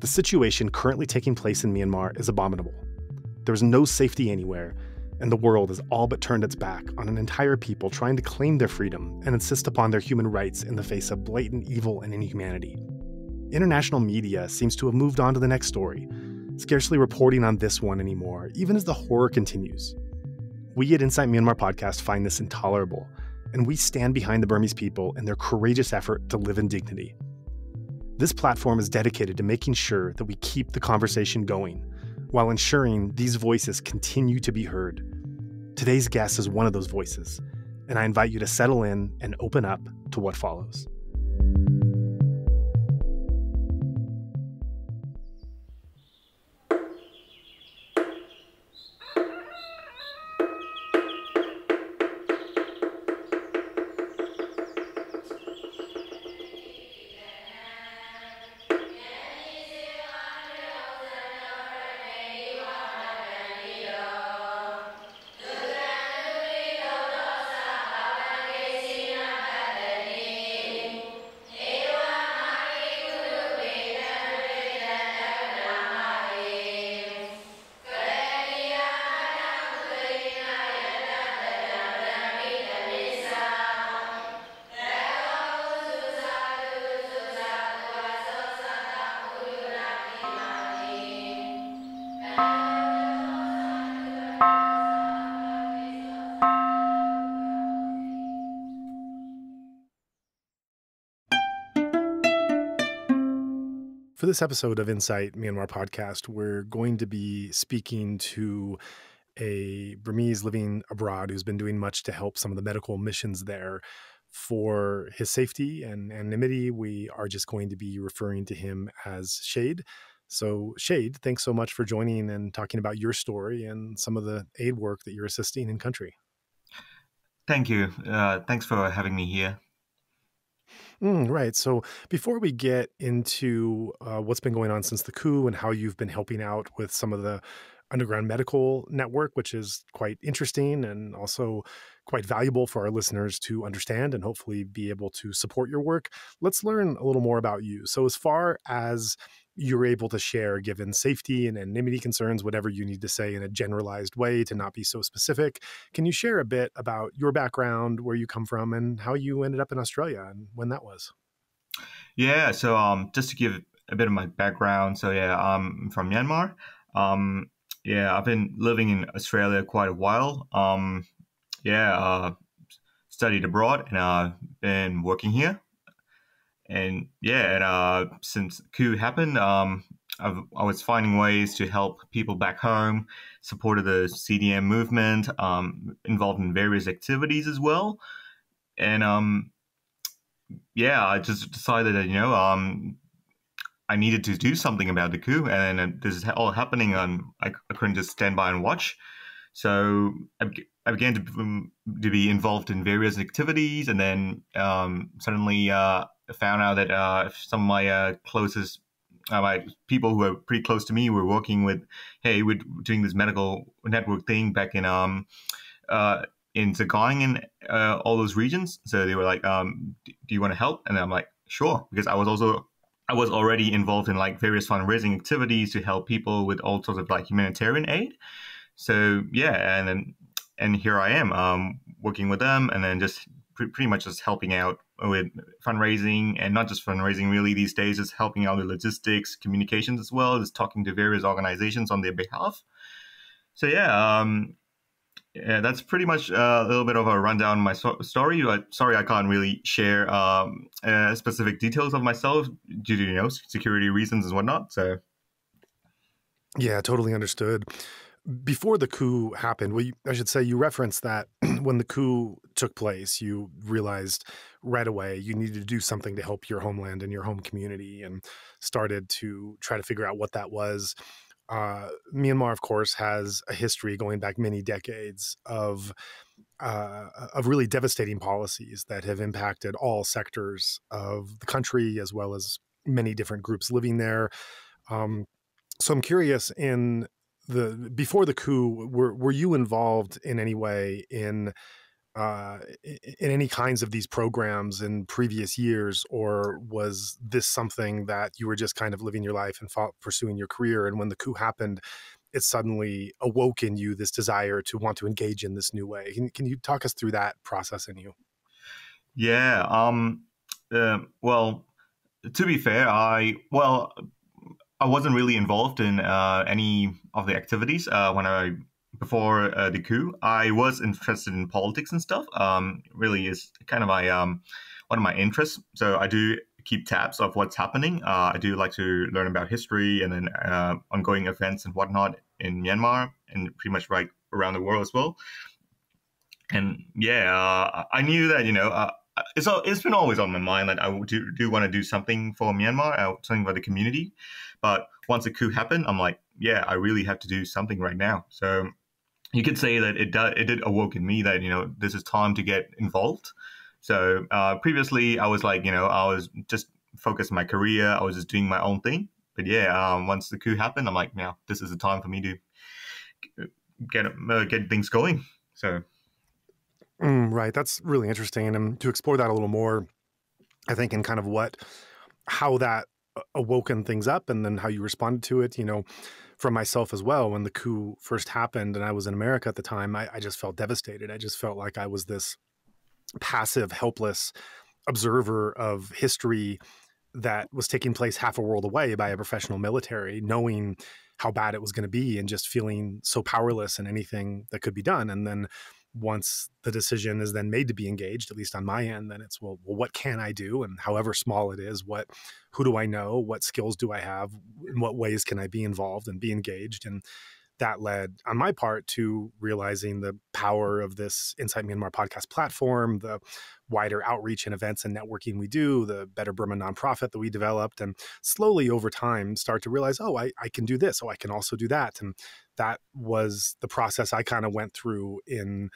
The situation currently taking place in Myanmar is abominable. There is no safety anywhere, and the world has all but turned its back on an entire people trying to claim their freedom and insist upon their human rights in the face of blatant evil and inhumanity. International media seems to have moved on to the next story, scarcely reporting on this one anymore, even as the horror continues. We at Insight Myanmar podcast find this intolerable, and we stand behind the Burmese people in their courageous effort to live in dignity. This platform is dedicated to making sure that we keep the conversation going while ensuring these voices continue to be heard. Today's guest is one of those voices, and I invite you to settle in and open up to what follows. This episode of Insight Myanmar podcast, we're going to be speaking to a Burmese living abroad who's been doing much to help some of the medical missions there. For his safety and anonymity, we are just going to be referring to him as Shade. So, Shade, thanks so much for joining and talking about your story and some of the aid work that you're assisting in country. Thank you. Uh, thanks for having me here. Mm, right. So before we get into uh, what's been going on since the coup and how you've been helping out with some of the underground medical network, which is quite interesting and also quite valuable for our listeners to understand and hopefully be able to support your work, let's learn a little more about you. So, as far as you're able to share given safety and anonymity concerns, whatever you need to say in a generalized way to not be so specific. Can you share a bit about your background, where you come from, and how you ended up in Australia and when that was? Yeah, so um, just to give a bit of my background, so yeah, I'm from Myanmar. Um, yeah, I've been living in Australia quite a while. Um, yeah, uh, studied abroad and uh, been working here and yeah, and uh, since coup happened, um, i was finding ways to help people back home, supported the CDM movement, um, involved in various activities as well, and um, yeah, I just decided that you know um, I needed to do something about the coup, and this is all happening, and I, I couldn't just stand by and watch. So I, I began to, um, to be involved in various activities, and then um, suddenly uh, found out that uh, some of my uh, closest uh, my people who are pretty close to me were working with, hey, we're doing this medical network thing back in um uh in Sagaing and uh, all those regions. So they were like, um, do you want to help? And I'm like, sure, because I was also I was already involved in like various fundraising activities to help people with all sorts of like humanitarian aid. So yeah, and then and here I am, um, working with them, and then just pretty much just helping out with fundraising and not just fundraising really these days is helping out with logistics communications as well as talking to various organizations on their behalf so yeah um, yeah, that's pretty much uh, a little bit of a rundown of my so- story. Sorry, I can't really share um, uh, specific details of myself due to you know security reasons and whatnot. So, yeah, totally understood before the coup happened, well, I should say you referenced that when the coup took place, you realized right away you needed to do something to help your homeland and your home community and started to try to figure out what that was. Uh, Myanmar, of course, has a history going back many decades of uh, of really devastating policies that have impacted all sectors of the country as well as many different groups living there. Um, so I'm curious in the before the coup were were you involved in any way in uh, in any kinds of these programs in previous years, or was this something that you were just kind of living your life and pursuing your career? And when the coup happened, it suddenly awoke in you this desire to want to engage in this new way. Can, can you talk us through that process in you? Yeah. Um. Uh, well, to be fair, I well, I wasn't really involved in uh, any of the activities uh, when I before uh, the coup, I was interested in politics and stuff. Um, really is kind of my um, one of my interests. So I do keep tabs of what's happening. Uh, I do like to learn about history and then uh, ongoing events and whatnot in Myanmar and pretty much right around the world as well. And yeah, uh, I knew that you know uh, it's been always on my mind that I do, do want to do something for Myanmar, uh, something for the community. But once the coup happened, I'm like, yeah, I really have to do something right now. So you could say that it did, it did awoke in me that you know this is time to get involved. So uh, previously, I was like, you know, I was just focused on my career. I was just doing my own thing. But yeah, um, once the coup happened, I'm like, yeah, this is the time for me to get uh, get things going. So, mm, right, that's really interesting, and um, to explore that a little more, I think, in kind of what how that awoken things up, and then how you responded to it. You know, for myself as well when the coup first happened and I was in America at the time, I, I just felt devastated. I just felt like I was this passive, helpless observer of history that was taking place half a world away by a professional military, knowing how bad it was going to be and just feeling so powerless in anything that could be done. And then once the decision is then made to be engaged, at least on my end, then it's well, well, what can I do? And however small it is, what who do I know? What skills do I have? In what ways can I be involved and be engaged? And that led on my part to realizing the power of this Insight Myanmar podcast platform, the wider outreach and events and networking we do, the Better Burma nonprofit that we developed, and slowly over time start to realize, oh, I, I can do this. Oh, I can also do that. And that was the process I kind of went through in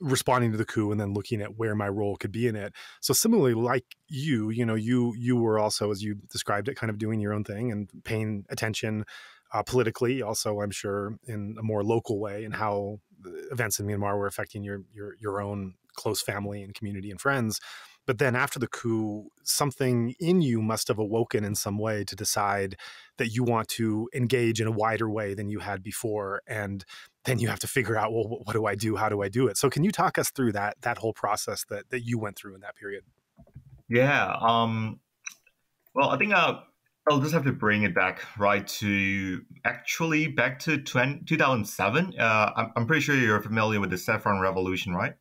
responding to the coup and then looking at where my role could be in it. So similarly, like you, you know, you you were also, as you described it, kind of doing your own thing and paying attention uh, politically. Also, I'm sure in a more local way and how events in Myanmar were affecting your your your own close family and community and friends. But then after the coup, something in you must have awoken in some way to decide that you want to engage in a wider way than you had before. And then you have to figure out, well, what do I do? How do I do it? So can you talk us through that that whole process that that you went through in that period? Yeah. Um, well, I think uh, I'll just have to bring it back right to actually back to 20, 2007. Uh, I'm, I'm pretty sure you're familiar with the Saffron Revolution, right?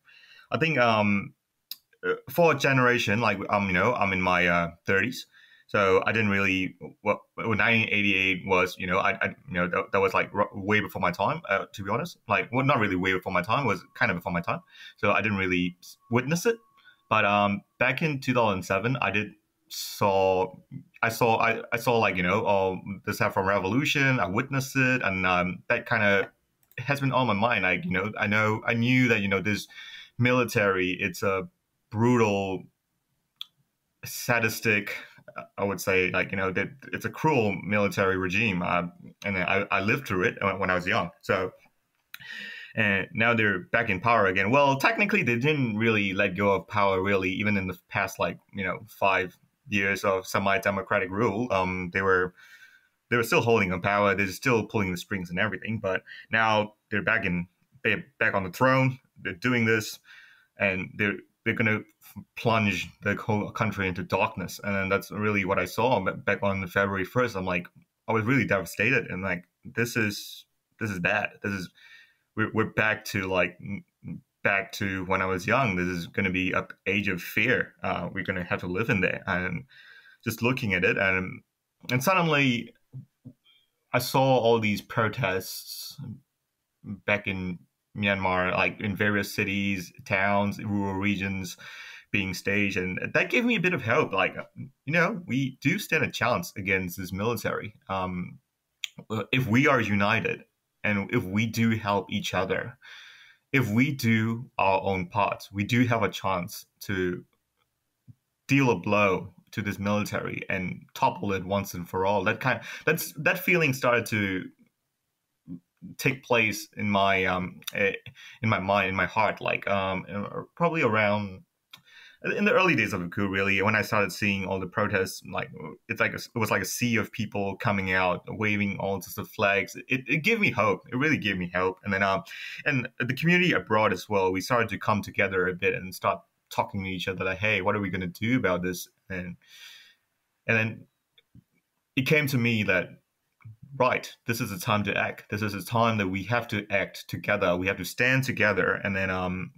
I think um, uh, for a generation, like um, you know, I'm in my uh, 30s, so I didn't really. What well, 1988 was, you know, I, I you know that, that, was like way before my time. Uh, to be honest, like well, not really way before my time. Was kind of before my time. So I didn't really witness it. But um, back in 2007, I did saw. I saw. I, I saw like you know, oh, the Saffron Revolution. I witnessed it, and um, that kind of has been on my mind. Like you know, I know, I knew that you know this military. It's a brutal, sadistic. Uh, I would say, like you know, that it's a cruel military regime, uh, and I, I lived through it when I was young. So, and now they're back in power again. Well, technically, they didn't really let go of power, really, even in the past, like you know, five years of semi-democratic rule. Um, they were they were still holding on power. They're still pulling the strings and everything. But now they're back in back on the throne. They're doing this, and they're they're going to plunge the whole country into darkness. And that's really what I saw back on February 1st. I'm like, I was really devastated and like, this is, this is bad. This is, we're, we're back to like, back to when I was young. This is going to be a age of fear. Uh, we're going to have to live in there. And just looking at it and, and suddenly I saw all these protests back in Myanmar, like in various cities, towns, rural regions being staged. And that gave me a bit of hope. Like, you know, we do stand a chance against this military. Um, if we are united and if we do help each other, if we do our own part, we do have a chance to deal a blow to this military and topple it once and for all. That kind of, that's that feeling started to take place in my um eh, in my mind in my heart like um probably around in the early days of the coup, really, when I started seeing all the protests, like it's like a, it was like a sea of people coming out, waving all sorts of flags. It, it gave me hope. It really gave me hope. And then, um, and the community abroad as well, we started to come together a bit and start talking to each other, like, hey, what are we going to do about this? And and then it came to me that right, this is a time to act. This is a time that we have to act together. We have to stand together, and then um,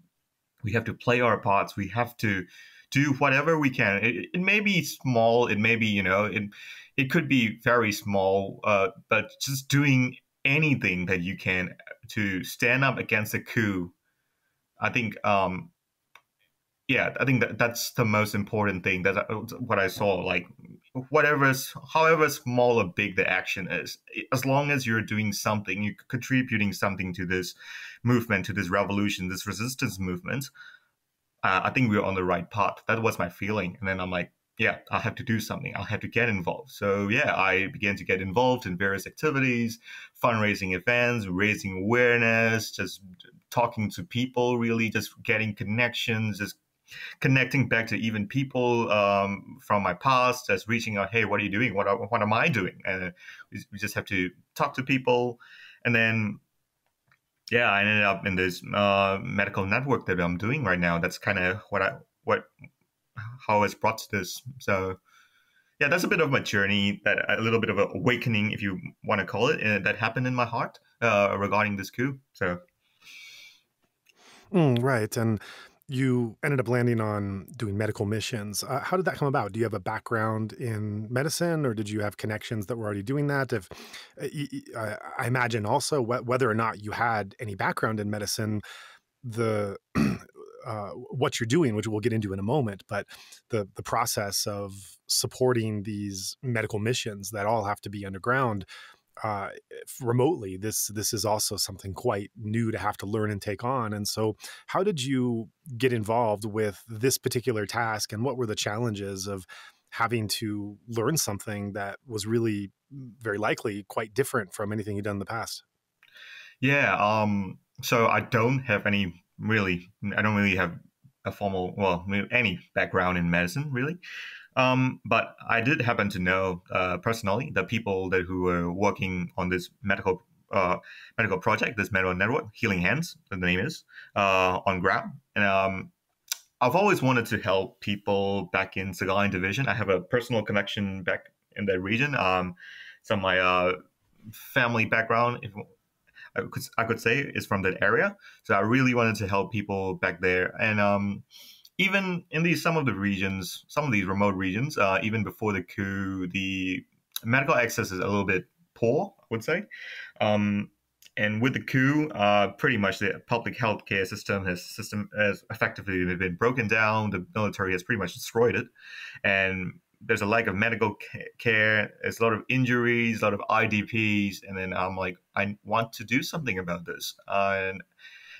we have to play our parts we have to do whatever we can. It, it may be small it may be you know it it could be very small uh, but just doing anything that you can to stand up against a coup i think um yeah i think that that's the most important thing that what i saw like whatever however small or big the action is as long as you're doing something you're contributing something to this movement to this revolution this resistance movement uh, i think we're on the right path. That was my feeling and then i'm like yeah i have to do something. I have to get involved. So yeah i began to get involved in various activities fundraising events raising awareness just talking to people really just getting connections just connecting back to even people um, from my past as reaching out hey what are you doing? What, are, what am i doing? And we, just have to talk to people. And then yeah i ended up in this uh, medical network that i'm doing right now. That's kind of what i what how it's brought to this. So yeah that's a bit of my journey that a little bit of an awakening if you want to call it that happened in my heart uh, regarding this coup. So mm, right. And you ended up landing on doing medical missions. Uh, how did that come about? Do you have a background in medicine, or did you have connections that were already doing that? If uh, I imagine also whether or not you had any background in medicine, the uh, what you're doing, which we'll get into in a moment, but the the process of supporting these medical missions that all have to be underground uh, remotely this this is also something quite new to have to learn and take on and so how did you get involved with this particular task and what were the challenges of having to learn something that was really mm, very likely quite different from anything you'd done in the past? Yeah um so i don't have any really i don't really have a formal well any background in medicine really um, but I did happen to know uh, personally the people that who were working on this medical uh, medical project, this medical network, Healing Hands, the name is, uh, on ground. And um, I've always wanted to help people back in Sagaing Division. I have a personal connection back in that region. Um, some of my uh, family background, if I could, I could say, is from that area. So I really wanted to help people back there. And um, even in these some of the regions, some of these remote regions, uh, even before the coup, the medical access is a little bit poor, I would say. Um, and with the coup, uh, pretty much the public health care system has system has effectively been broken down. The military has pretty much destroyed it, and there's a lack of medical care. There's a lot of injuries, a lot of IDPs, and then I'm like, I want to do something about this, uh, and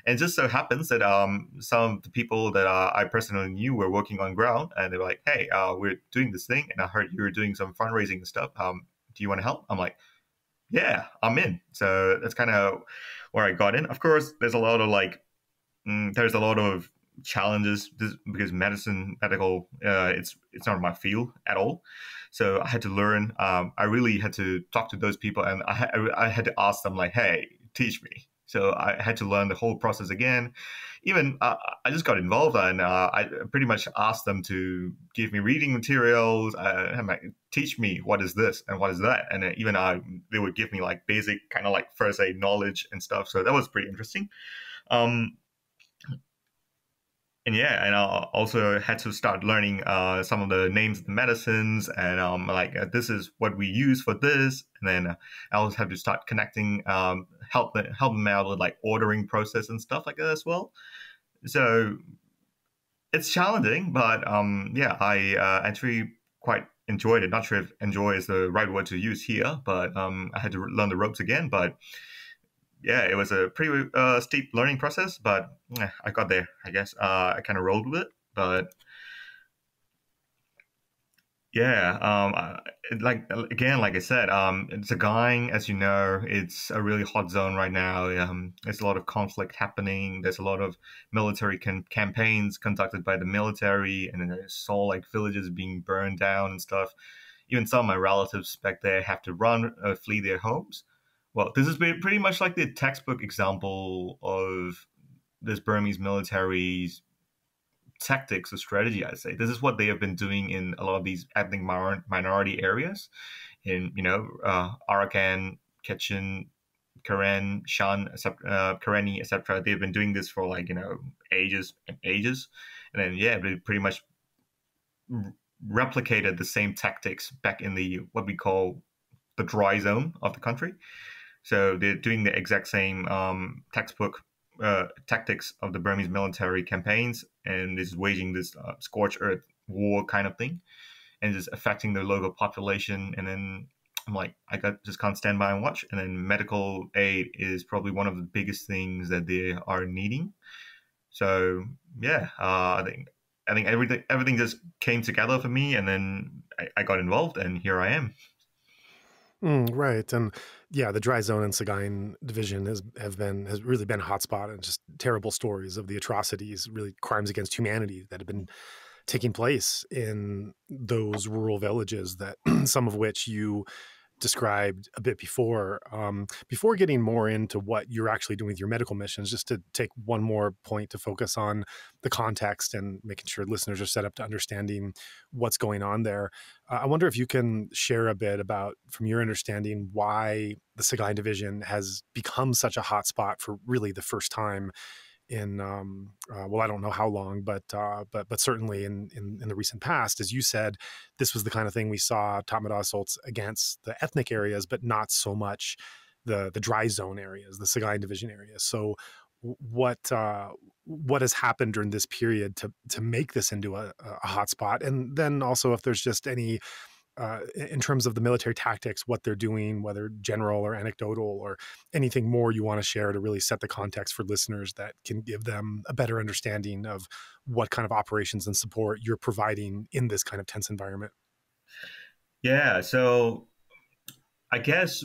and just so happens that um, some of the people that uh, I personally knew were working on ground, and they were like, "Hey, uh, we're doing this thing, and I heard you were doing some fundraising and stuff. Um, do you want to help?" I'm like, "Yeah, I'm in." So that's kind of where I got in. Of course, there's a lot of like, mm, there's a lot of challenges because medicine, medical, uh, it's it's not my field at all. So I had to learn. Um, I really had to talk to those people, and I, ha- I had to ask them like, "Hey, teach me." So I had to learn the whole process again. Even uh, I just got involved and uh, I pretty much asked them to give me reading materials, uh, teach me what is this and what is that. And even I, they would give me like basic kind of like first aid knowledge and stuff. So that was pretty interesting. Um, and yeah, and I also had to start learning uh, some of the names of the medicines, and um, like uh, this is what we use for this, and then uh, I also have to start connecting, um, help them, help them out with like ordering process and stuff like that as well. So it's challenging, but um, yeah, I uh, actually quite enjoyed it. Not sure if enjoy is the right word to use here, but um, I had to learn the ropes again, but yeah, it was a pretty uh, steep learning process, but eh, I got there. I guess uh, I kind of rolled with it, but yeah, um, like again, like I said, um, Sagaing, as you know, it's a really hot zone right now. Um, there's a lot of conflict happening. There's a lot of military campaigns conducted by the military, and I saw like villages being burned down and stuff. Even some of my relatives back there have to run, uh, flee their homes. Well, this is pretty much like the textbook example of this Burmese military's tactics or strategy, I'd say. This is what they have been doing in a lot of these ethnic minority areas in, you know, uh, Arakan, Kachin, Karen, Shan, uh, Karenni, etc. They've been doing this for like, you know, ages and ages. And then, yeah, they pretty much replicated the same tactics back in the, what we call the dry zone of the country. So they're doing the exact same um, textbook uh, tactics of the Burmese military campaigns and this is waging this uh, scorched earth war kind of thing and just affecting the local population. And then I'm like, I got, just can't stand by and watch. And then medical aid is probably one of the biggest things that they are needing. So yeah, uh, I think I think everything everything just came together for me, and then I, I got involved, and here I am. Mm, right, and yeah, the dry zone and Sagaing division has have been has really been a hotspot and just terrible stories of the atrocities, really crimes against humanity that have been taking place in those rural villages that some of which you described a bit before. Um, before getting more into what you're actually doing with your medical missions, just to take one more point to focus on the context and making sure listeners are set up to understanding what's going on there. Uh, I wonder if you can share a bit about, from your understanding, why the Sagaing Division has become such a hot spot for really the first time in um, uh, well, I don't know how long, but uh, but but certainly in, in, in the recent past, as you said, this was the kind of thing we saw Tatmadaw assaults against the ethnic areas, but not so much the the dry zone areas, the Sagaing division areas. So what uh, what has happened during this period to to make this into a, a hotspot, and then also if there's just any uh, in terms of the military tactics, what they're doing, whether general or anecdotal or anything more you want to share to really set the context for listeners that can give them a better understanding of what kind of operations and support you're providing in this kind of tense environment. Yeah, so I guess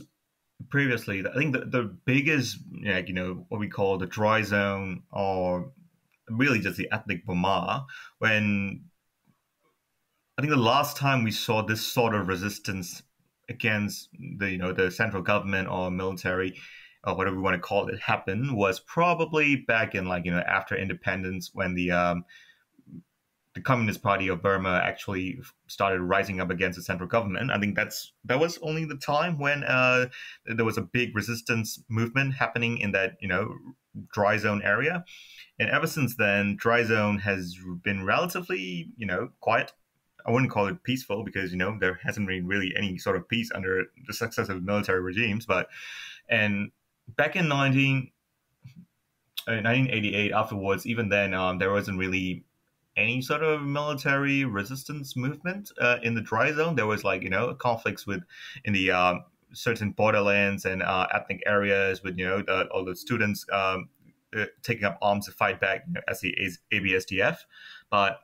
previously, I think the, the biggest, like, you know, what we call the dry zone or really just the ethnic Burma, when I think the last time we saw this sort of resistance against the you know the central government or military or whatever we want to call it happen was probably back in like you know after independence when the um, the Communist Party of Burma actually started rising up against the central government. I think that's that was only the time when uh, there was a big resistance movement happening in that you know dry zone area, and ever since then, dry zone has been relatively you know quiet I wouldn't call it peaceful because you know there hasn't been really any sort of peace under the successive military regimes. But and back in 19, uh, 1988, afterwards, even then, um, there wasn't really any sort of military resistance movement uh, in the dry zone. There was like you know conflicts with in the um, certain borderlands and uh, ethnic areas with you know the, all the students um, uh, taking up arms to fight back you know, as the ABSDF, but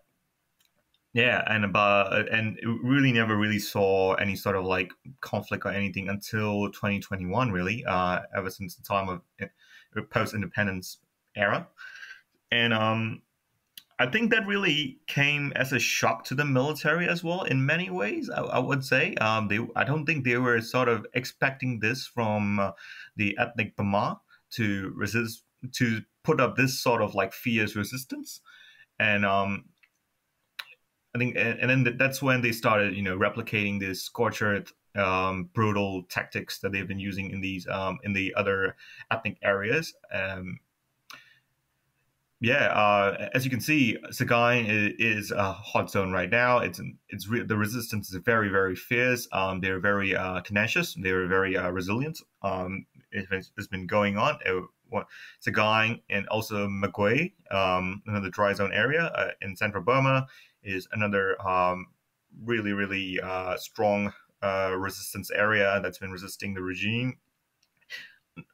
yeah, and about and really never really saw any sort of like conflict or anything until 2021, really. Uh, ever since the time of eh, post-independence era, and um, I think that really came as a shock to the military as well. In many ways, I, I would say um, they. I don't think they were sort of expecting this from uh, the ethnic Burma to resist to put up this sort of like fierce resistance, and um, I think, and, and then that's when they started, you know, replicating this scorched um, brutal tactics that they've been using in these um, in the other ethnic areas. Um, yeah, uh, as you can see, Sagaing is, a hot zone right now. It's it's re- the resistance is very very fierce. Um, they're very uh, tenacious. They're very uh, resilient. Um, it, has been going on. It, Sagaing and also Magway, um, another dry zone area uh, in central Burma, is another um, really, really uh, strong uh, resistance area that's been resisting the regime.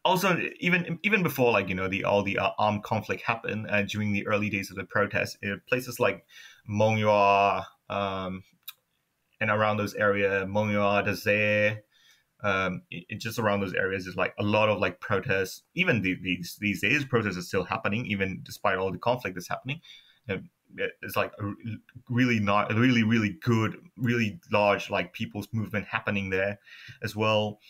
Also, even even before like you know the all the uh, armed conflict happened uh, during the early days of the protest, places like Monywa um, and around those area, Monywa, Taze, um, it, it, just around those areas is like a lot of like protests. Even the, these these days, protests are still happening, even despite all the conflict that's happening. And it's like a really not a really really good, really large like people's movement happening there as well.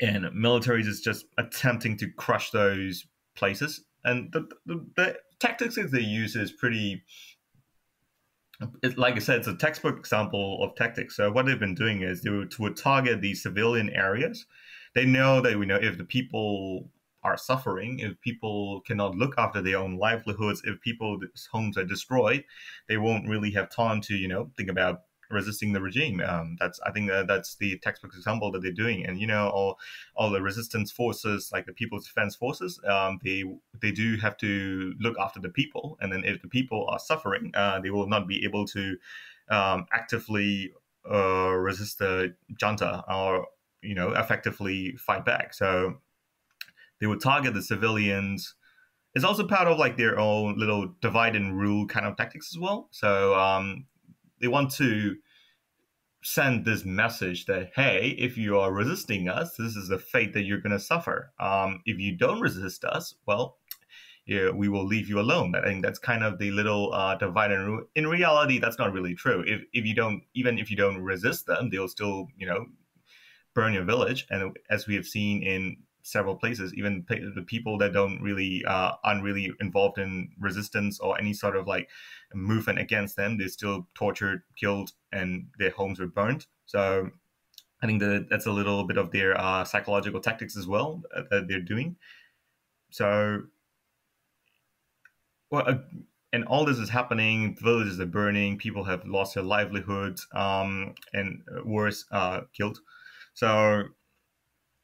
And militaries is just attempting to crush those places. And the, the, the tactics that they use is pretty it, like I said, it's a textbook example of tactics. So what they've been doing is they would, would target these civilian areas. They know that we know if the people are suffering, if people cannot look after their own livelihoods, if people's homes are destroyed, they won't really have time to you know think about resisting the regime. Um, that's I think that that's the textbook example that they're doing. And you know, all all the resistance forces, like the People's Defense Forces, um, they they do have to look after the people. And then if the people are suffering, uh, they will not be able to um, actively uh, resist the junta or you know effectively fight back. So they would target the civilians. It's also part of like their own little divide and rule kind of tactics as well. So um, they want to send this message that hey if you are resisting us this is the fate that you're going to suffer um, if you don't resist us well yeah, we will leave you alone. I think that's kind of the little uh, divide and rule. In reality, that's not really true. If if you don't, even if you don't resist them, they'll still, you know, burn your village. And as we have seen in several places, even the people that don't really uh, aren't really involved in resistance or any sort of like movement against them, they're still tortured, killed, and their homes were burned. So I think that that's a little bit of their uh, psychological tactics as well uh, that they're doing. So, well, uh, and all this is happening. Villages are burning. People have lost their livelihoods, um, and worse, uh, killed. So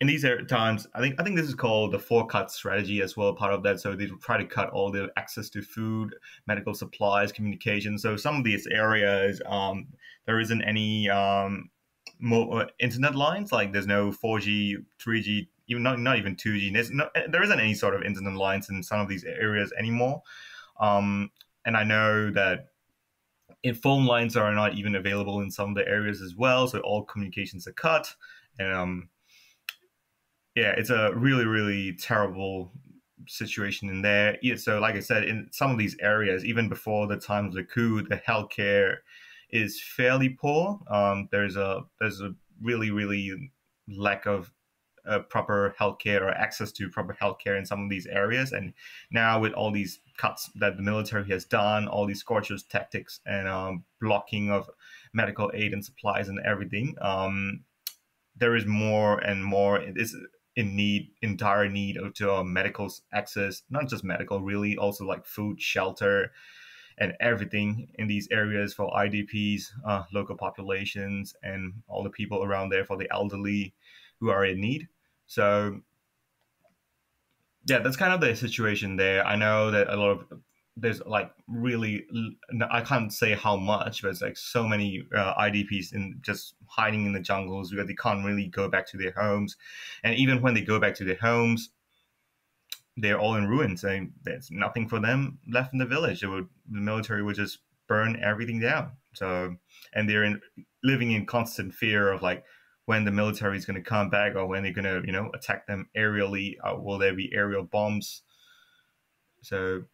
in these times, I think I think this is called the four cut strategy as well. Part of that, so they will try to cut all the access to food, medical supplies, communication. So some of these areas, um, there isn't any um, more uh, internet lines. Like there's no 4G, 3G, even not not even 2G. There's no, there isn't any sort of internet lines in some of these areas anymore. Um, and I know that phone lines are not even available in some of the areas as well. So all communications are cut. And um, yeah, it's a really, really terrible situation in there. Yeah, so, like I said, in some of these areas, even before the time of the coup, the healthcare is fairly poor. Um, there's a there's a really, really lack of uh, proper healthcare or access to proper healthcare in some of these areas. And now with all these cuts that the military has done, all these scorches tactics and um, blocking of medical aid and supplies and everything, um, there is more and more. It's in need, in dire need of to uh, medical access, not just medical, really, also like food, shelter, and everything in these areas for IDPs, uh, local populations, and all the people around there for the elderly who are in need. So, yeah, that's kind of the situation there. I know that a lot of there's like really I can't say how much, but it's like so many uh, IDPs in just hiding in the jungles because they can't really go back to their homes, and even when they go back to their homes, they're all in ruins and there's nothing for them left in the village. It would the military would just burn everything down. So and they're in living in constant fear of like when the military is going to come back or when they're going to you know attack them aerially. Uh, will there be aerial bombs? So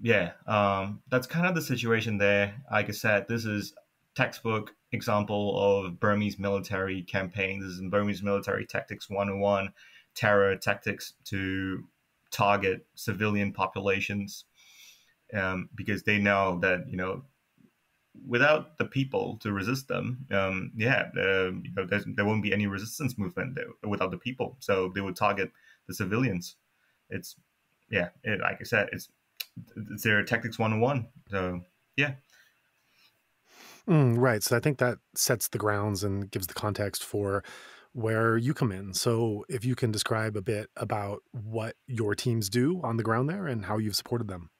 yeah, um, that's kind of the situation there. Like I said, this is textbook example of Burmese military campaign. This is Burmese military tactics 101, terror tactics to target civilian populations um, because they know that, you know, without the people to resist them, um, yeah, uh, you know, there won't be any resistance movement without the people. So they would target the civilians. It's, yeah, it, like I said, it's it's their tactics 101 so yeah. Mm, right. So i think that sets the grounds and gives the context for where you come in. So if you can describe a bit about what your teams do on the ground there and how you've supported them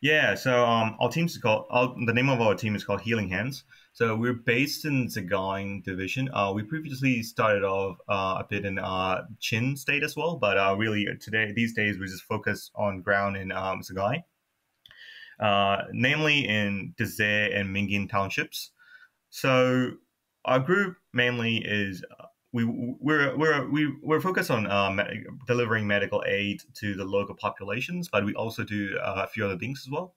yeah so um, our team is called our, the name of our team is called healing hands so we're based in Sagaing division. Uh, we previously started off uh, a bit in uh, Chin state as well, but uh, really today, these days, we just focus on ground in um, uh, namely in Taze and Mingin townships. So our group mainly is uh, we we're we're we, we're focused on um, delivering medical aid to the local populations, but we also do uh, a few other things as well.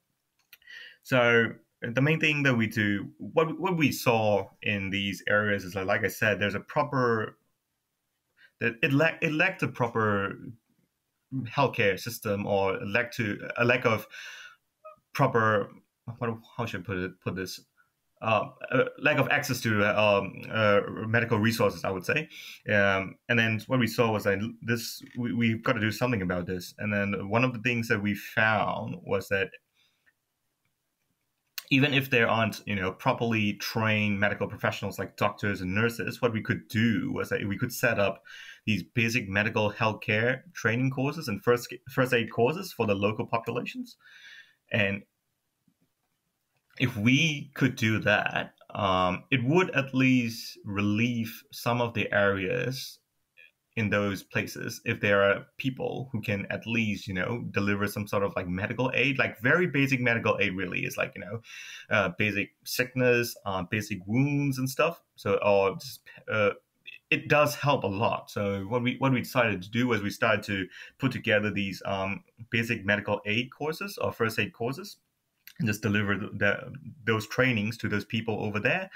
So the main thing that we do, what what we saw in these areas is like, like I said, there's a proper that it lack it lacked a proper healthcare system or lack to a lack of proper what, how should I put it put this uh, lack of access to um, uh, medical resources, I would say. Um, and then what we saw was that this we, we've got to do something about this. And then one of the things that we found was that even if there aren't you know properly trained medical professionals like doctors and nurses, what we could do was that we could set up these basic medical healthcare training courses and first first aid courses for the local populations. And if we could do that, um, it would at least relieve some of the areas in those places if there are people who can at least you know deliver some sort of like medical aid. Like very basic medical aid really is like you know uh, basic sickness uh, basic wounds and stuff. So or just, uh, it does help a lot. So what we what we decided to do was we started to put together these um, basic medical aid courses or first aid courses just deliver the, those trainings to those people over there.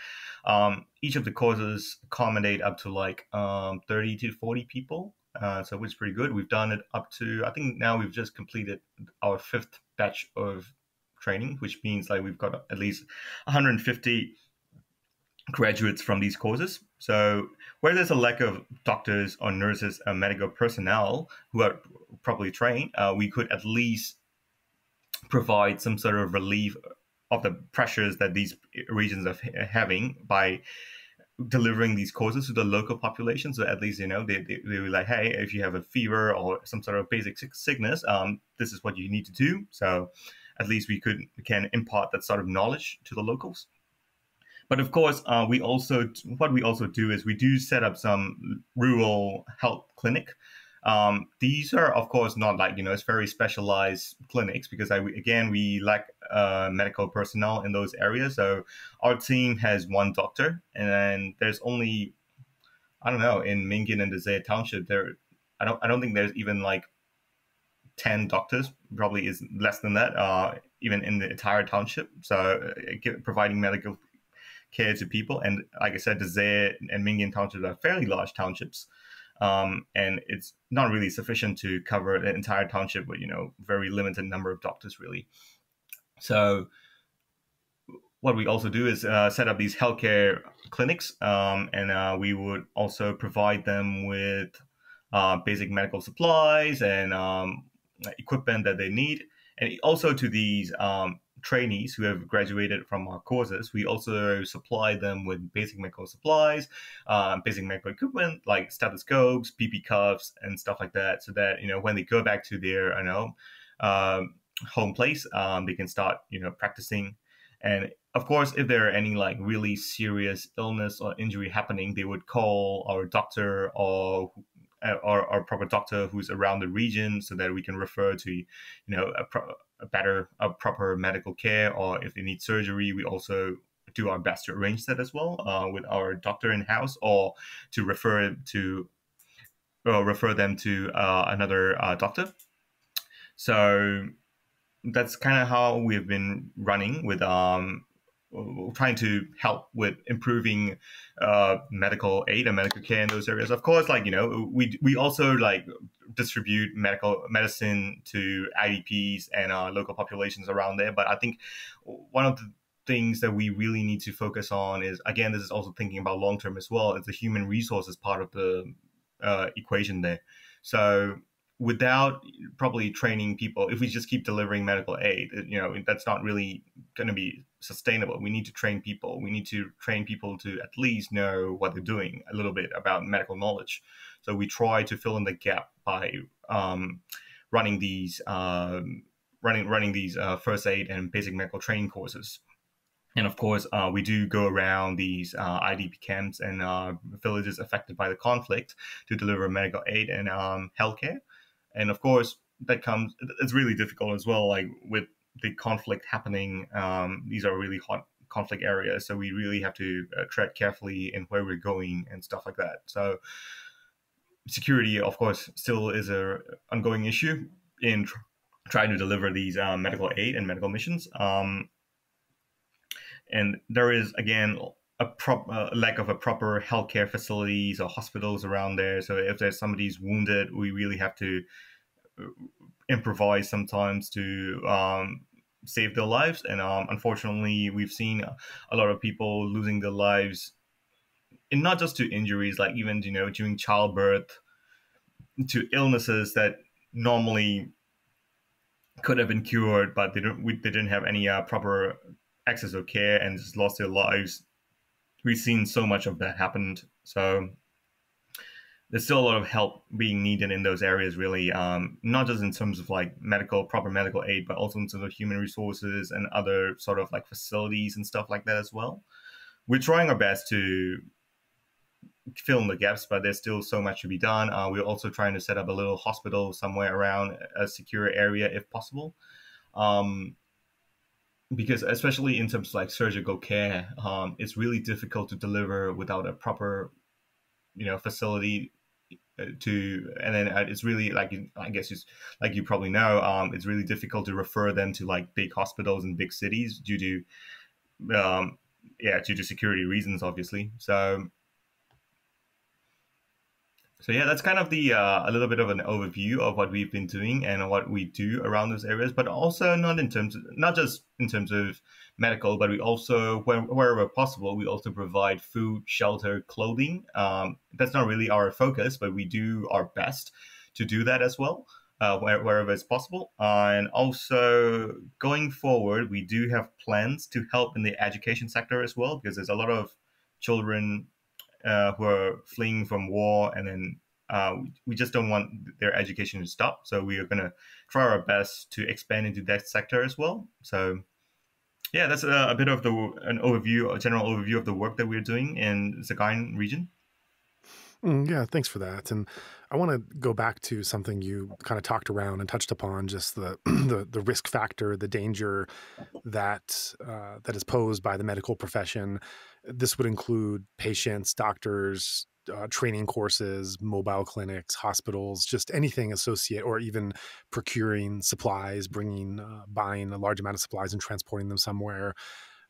Um, each of the courses accommodate up to like um, 30 to 40 people. Uh, so it's pretty good. We've done it up to, I think now we've just completed our fifth batch of training, which means like we've got at least 150 graduates from these courses. So where there's a lack of doctors or nurses or medical personnel who are properly trained, uh, we could at least provide some sort of relief of the pressures that these regions are having by delivering these courses to the local population. So at least, you know, they, they, they were like, hey, if you have a fever or some sort of basic sickness, um, this is what you need to do. So at least we could can impart that sort of knowledge to the locals. But of course, uh, we also what we also do is we do set up some rural health clinic um, these are, of course, not like you know it's very specialized clinics because I, again we lack uh, medical personnel in those areas. So our team has one doctor, and then there's only I don't know in Mingin and Taze Township there. I don't I don't think there's even like ten doctors. Probably is less than that. Uh, even in the entire township. So uh, providing medical care to people. And like I said, Taze and Mingin townships are fairly large townships um, and it's not really sufficient to cover the entire township with you know very limited number of doctors really. So what we also do is uh, set up these healthcare clinics, um, and uh, we would also provide them with uh, basic medical supplies and um, equipment that they need, and also to these um, trainees who have graduated from our courses, we also supply them with basic medical supplies, um, basic medical equipment like stethoscopes, BP cuffs, and stuff like that, so that you know when they go back to their you know um, home place, um, they can start you know practicing. And of course, if there are any like really serious illness or injury happening, they would call our doctor or or, or proper doctor who's around the region so that we can refer to you know a, pro- a better, a proper medical care, or if they need surgery, we also do our best to arrange that as well uh, with our doctor in house, or to refer to or refer them to uh, another uh, doctor. So that's kind of how we've been running with um, trying to help with improving uh, medical aid and medical care in those areas. Of course, like you know, we we also like distribute medical medicine to IDPs and our local populations around there. But I think one of the things that we really need to focus on is again, this is also thinking about long term as well. It's the human resources part of the uh, equation there. So without probably training people if we just keep delivering medical aid you know that's not really going to be sustainable. We need to train people. We need to train people to at least know what they're doing a little bit about medical knowledge. So we try to fill in the gap by um, running these um, running running these uh, first aid and basic medical training courses. And of course, uh, we do go around these uh, IDP camps and uh, villages affected by the conflict to deliver medical aid and um, healthcare and of course that comes it's really difficult as well like with the conflict happening um, these are really hot conflict areas. So we really have to uh, tread carefully in where we're going and stuff like that. So security, of course, still is a ongoing issue in tr- trying to deliver these um, medical aid and medical missions. Um, and there is again a uh, lack of a proper healthcare facilities or hospitals around there. So if there's somebody's wounded, we really have to uh, improvise sometimes to um, save their lives. And um, unfortunately, we've seen a lot of people losing their lives, and not just to injuries, like even you know during childbirth, to illnesses that normally could have been cured, but they don't. We, they didn't have any uh, proper access or care and just lost their lives. We've seen so much of that happened. So there's still a lot of help being needed in those areas, really, um, not just in terms of like medical, proper medical aid, but also in terms of human resources and other sort of like facilities and stuff like that as well. We're trying our best to fill in the gaps, but there's still so much to be done. Uh, we're also trying to set up a little hospital somewhere around a secure area if possible. Um, because especially in terms of like surgical care, um, it's really difficult to deliver without a proper, you know, facility uh, to and then uh, it's really like i guess it's like you probably know um, it's really difficult to refer them to like big hospitals in big cities due to um, yeah due to security reasons obviously. So so yeah, that's kind of the uh, a little bit of an overview of what we've been doing and what we do around those areas, but also not in terms of, not just in terms of medical, but we also where, wherever possible we also provide food, shelter, clothing. Um, that's not really our focus, but we do our best to do that as well. Uh, where, wherever it's possible. Uh, and also going forward, we do have plans to help in the education sector as well, because there's a lot of children uh, who are fleeing from war, and then uh, we just don't want their education to stop. So we are going to try our best to expand into that sector as well. So yeah, that's a, a bit of the an overview, a general overview of the work that we're doing in Sagaing region. Mm, yeah, thanks for that. And I want to go back to something you kind of talked around and touched upon, just the the, the risk factor, the danger that uh, that is posed by the medical profession. This would include patients, doctors, uh, training courses, mobile clinics, hospitals, just anything associate, or even procuring supplies, bringing, uh, buying a large amount of supplies and transporting them somewhere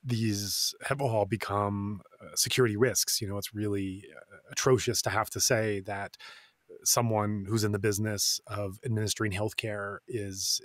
these have all become uh, security risks. You know, it's really uh, atrocious to have to say that someone who's in the business of administering healthcare is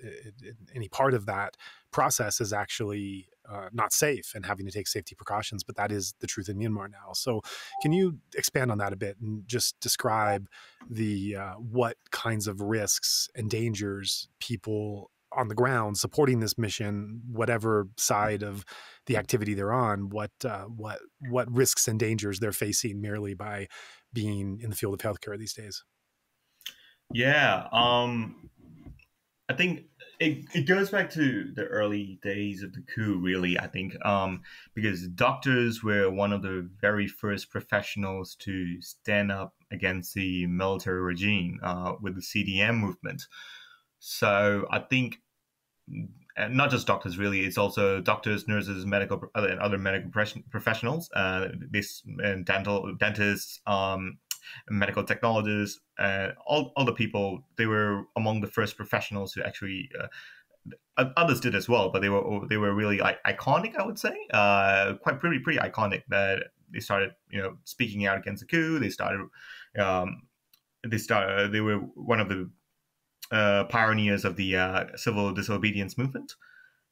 any part of that process is actually uh, not safe and having to take safety precautions. But that is the truth in Myanmar now. So, can you expand on that a bit and just describe the uh, what kinds of risks and dangers people on the ground supporting this mission, whatever side of the activity they're on, what uh, what what risks and dangers they're facing merely by being in the field of healthcare these days. Yeah, um, I think it, it goes back to the early days of the coup, really. I think um, because doctors were one of the very first professionals to stand up against the military regime uh, with the CDM movement. So I think not just doctors really it's also doctors nurses medical and other medical professionals uh, this and dental dentists um, medical technologists uh, all, all the people they were among the first professionals who actually uh, others did as well but they were they were really like iconic i would say uh, quite pretty pretty iconic that they started you know speaking out against the coup they started um, they started they were one of the uh, pioneers of the uh, civil disobedience movement.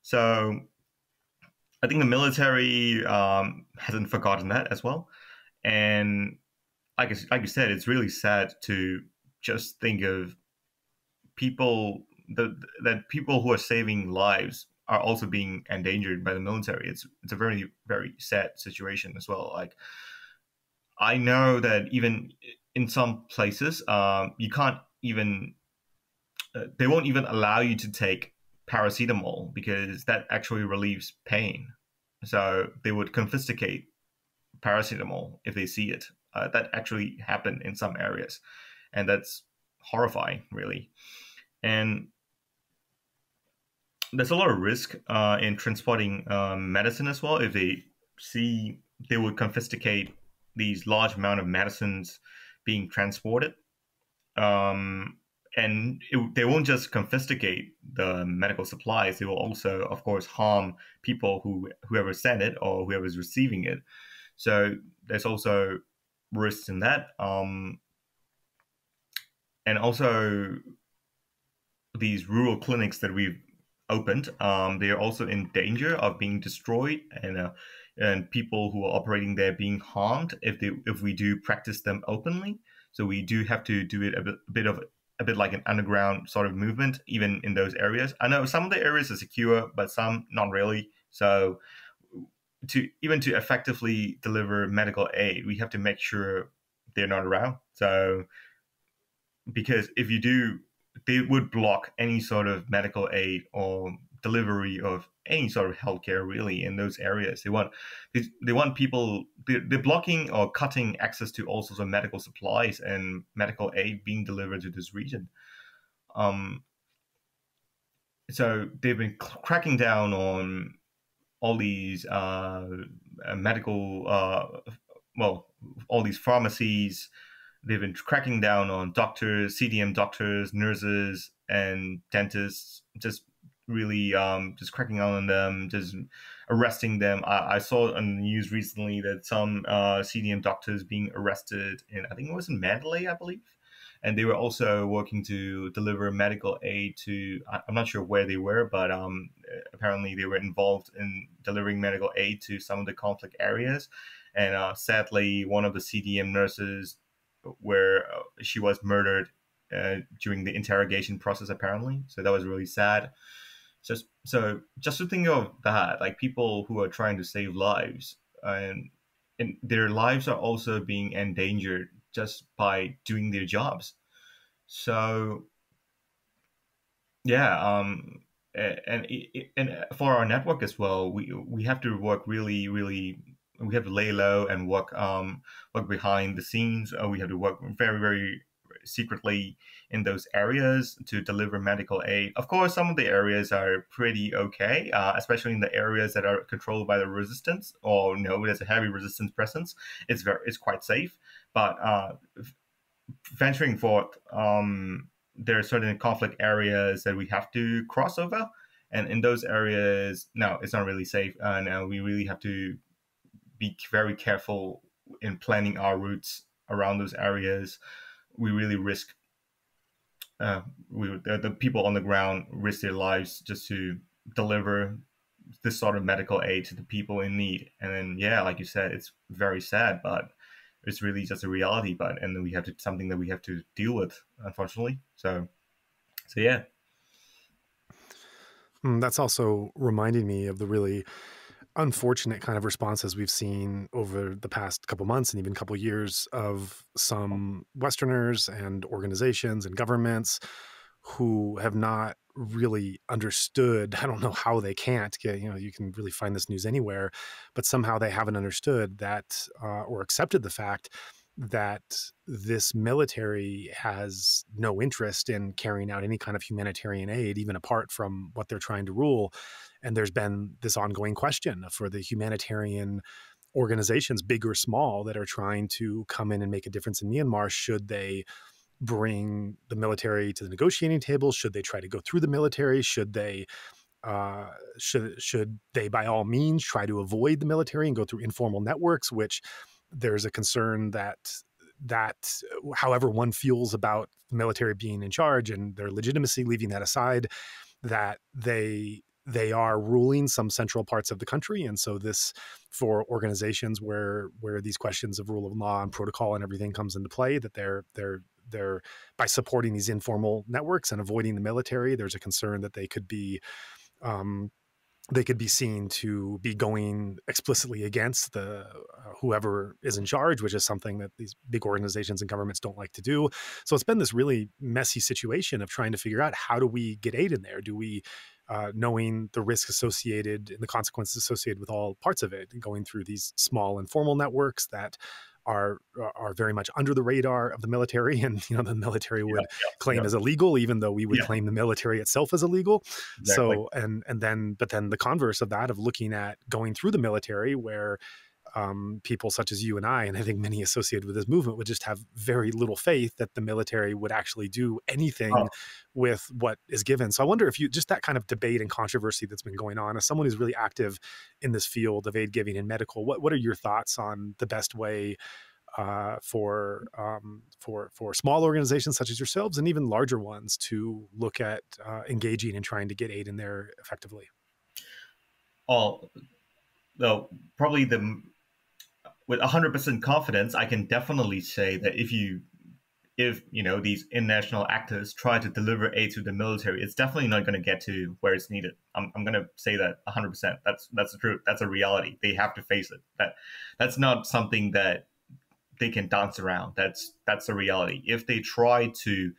So I think the military um, hasn't forgotten that as well. And like, like you said, it's really sad to just think of people that people who are saving lives are also being endangered by the military. It's it's a very very sad situation as well. Like I know that even in some places, um, you can't even they won't even allow you to take paracetamol because that actually relieves pain. So they would confiscate paracetamol if they see it. Uh, that actually happened in some areas, and that's horrifying, really. And there's a lot of risk uh, in transporting um, medicine as well. If they see they would confiscate these large amount of medicines being transported. Um, and it, they won't just confiscate the medical supplies; they will also, of course, harm people who whoever sent it or whoever's receiving it. So there's also risks in that. Um, and also these rural clinics that we've opened, um, they are also in danger of being destroyed and uh, and people who are operating there being harmed if they if we do practice them openly. So we do have to do it a bit, a bit of a bit like an underground sort of movement, even in those areas. I know some of the areas are secure, but some not really. So to even to effectively deliver medical aid, we have to make sure they're not around. So because if you do, they would block any sort of medical aid or delivery of any sort of healthcare really in those areas. They want they, they want people they're, they're, blocking or cutting access to all sorts of medical supplies and medical aid being delivered to this region. Um, so they've been cracking down on all these uh, medical uh, well all these pharmacies they've been cracking down on doctors, CDM doctors, nurses, and dentists, just really um, just cracking down on them, just arresting them. I, I, saw on the news recently that some uh, CDM doctors being arrested in, I think it was in Mandalay, I believe. And they were also working to deliver medical aid to, I'm not sure where they were, but um, apparently they were involved in delivering medical aid to some of the conflict areas. And uh, sadly, one of the CDM nurses where uh, she was murdered uh, during the interrogation process, apparently. So that was really sad. Just so just to think of that, like people who are trying to save lives, and, and their lives are also being endangered just by doing their jobs. So yeah, um, and and for our network as well, we we have to work really really we have to lay low and work um, work behind the scenes. Uh, we have to work very very secretly in those areas to deliver medical aid. Of course, some of the areas are pretty okay, uh, especially in the areas that are controlled by the resistance or you know there's a heavy resistance presence. It's very it's quite safe, but uh, venturing forth, um, there are certain conflict areas that we have to cross over. And in those areas, no, it's not really safe. And uh, we really have to be very careful in planning our routes around those areas. We really risk uh, we the, the people on the ground risk their lives just to deliver this sort of medical aid to the people in need. And then yeah, like you said, it's very sad, but it's really just a reality. But and we have to something that we have to deal with, unfortunately. So so yeah. Hmm, that's also reminding me of the really unfortunate kind of responses we've seen over the past couple months and even couple years of some Westerners and organizations and governments who have not really understood. I don't know how they can't get, you know, you can really find this news anywhere, but somehow they haven't understood that uh, or accepted the fact that this military has no interest in carrying out any kind of humanitarian aid, even apart from what they're trying to rule. And there's been this ongoing question for the humanitarian organizations, big or small, that are trying to come in and make a difference in Myanmar. Should they bring the military to the negotiating table? Should they try to go through the military? Should they uh, should should they by all means try to avoid the military and go through informal networks, which there's a concern that that however one feels about the military being in charge and their legitimacy leaving that aside that they they are ruling some central parts of the country and so this for organizations where where these questions of rule of law and protocol and everything comes into play that they're they're they're by supporting these informal networks and avoiding the military there's a concern that they could be um, they could be seen to be going explicitly against the uh, whoever is in charge, which is something that these big organizations and governments don't like to do. So it's been this really messy situation of trying to figure out how do we get aid in there? Do we uh, knowing the risk associated and the consequences associated with all parts of it, going through these small informal networks that are are very much under the radar of the military, and you know the military would yeah, yeah, claim yeah. as illegal, even though we would claim the military itself as illegal. Exactly. So and and then but then the converse of that of looking at going through the military where um, people such as you and I, and I think many associated with this movement, would just have very little faith that the military would actually do anything oh. with what is given. So I wonder if you just that kind of debate and controversy that's been going on, as someone who's really active in this field of aid giving and medical, what what are your thoughts on the best way? Uh, for um, for for small organizations such as yourselves and even larger ones to look at uh, engaging and trying to get aid in there effectively. Oh, though probably the with 100% confidence, I can definitely say that if you if you know these international actors try to deliver aid to the military, it's definitely not going to get to where it's needed. I'm, I'm going to say that 100. percent That's that's the truth. That's a reality. They have to face it. That that's not something that they can dance around. That's that's a reality. If they try to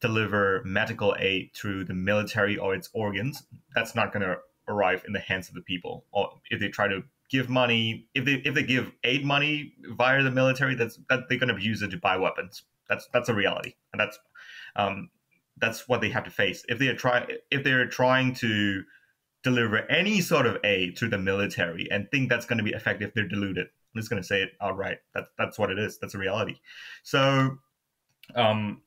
deliver medical aid through the military or its organs, that's not going to arrive in the hands of the people. Or if they try to give money if they if they give aid money via the military that's that they're going to use it to buy weapons. That's that's a reality. And that's um that's what they have to face. If they are trying if they're trying to deliver any sort of aid to the military and think that's going to be effective they're deluded. I'm just going to say it outright. That, that's what it is. That's a reality. So um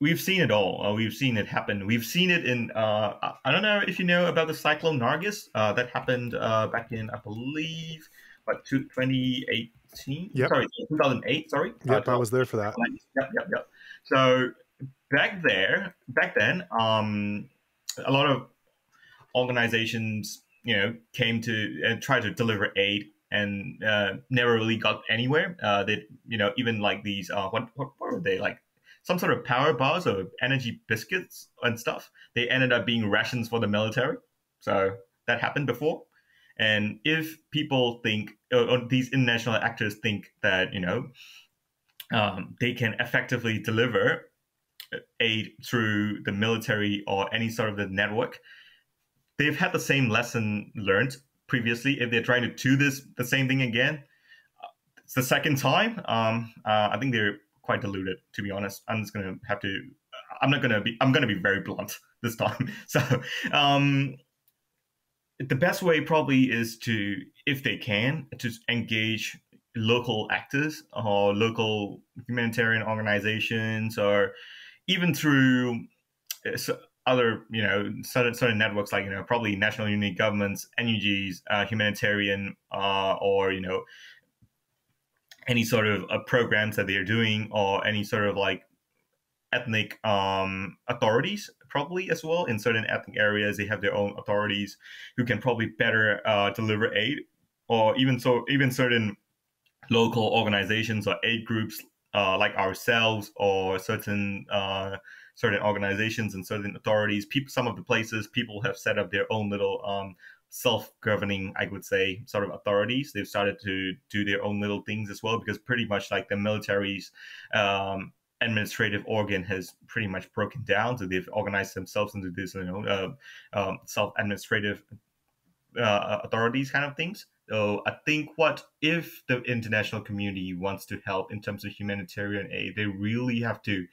we've seen it all. Uh, we've seen it happen. We've seen it in. Uh, I don't know if you know about the cyclone Nargis uh, that happened uh, back in, I believe, what 2018. Yep. Sorry, 2008. Sorry. Yep, I was there for that. Yep, yep, yep. So back there, back then, um, a lot of organizations, you know, came to and tried to deliver aid and uh, never really got anywhere. Uh, they, you know, even like these, uh, what, what, what were they like? Some sort of power bars or energy biscuits and stuff. They ended up being rations for the military. So that happened before. And if people think, or these international actors think that, you know, um, they can effectively deliver aid through the military or any sort of the network, they've had the same lesson learned previously. If they're trying to do this, the same thing again, it's the second time. Um, uh, I think they're quite diluted, to be honest. I'm just gonna have to. I'm not gonna be. I'm gonna be very blunt this time. So, um, the best way probably is to, if they can, to engage local actors or local humanitarian organizations, or even through uh, other, you know, certain, certain networks like you know probably national unity governments, NUGs, uh, humanitarian, uh, or you know any sort of uh, programs that they're doing or any sort of like ethnic um, authorities probably as well. In certain ethnic areas they have their own authorities who can probably better uh, deliver aid or even so even certain local organizations or aid groups uh, like ourselves or certain uh, certain organizations and certain authorities. People some of the places people have set up their own little um, self-governing, I would say, sort of authorities. They've started to do their own little things as well, because pretty much like the military's um, administrative organ has pretty much broken down. So they've organized themselves into this, you know, uh, um, self-administrative uh, authorities kind of things. So I think what if the international community wants to help in terms of humanitarian aid, they really have to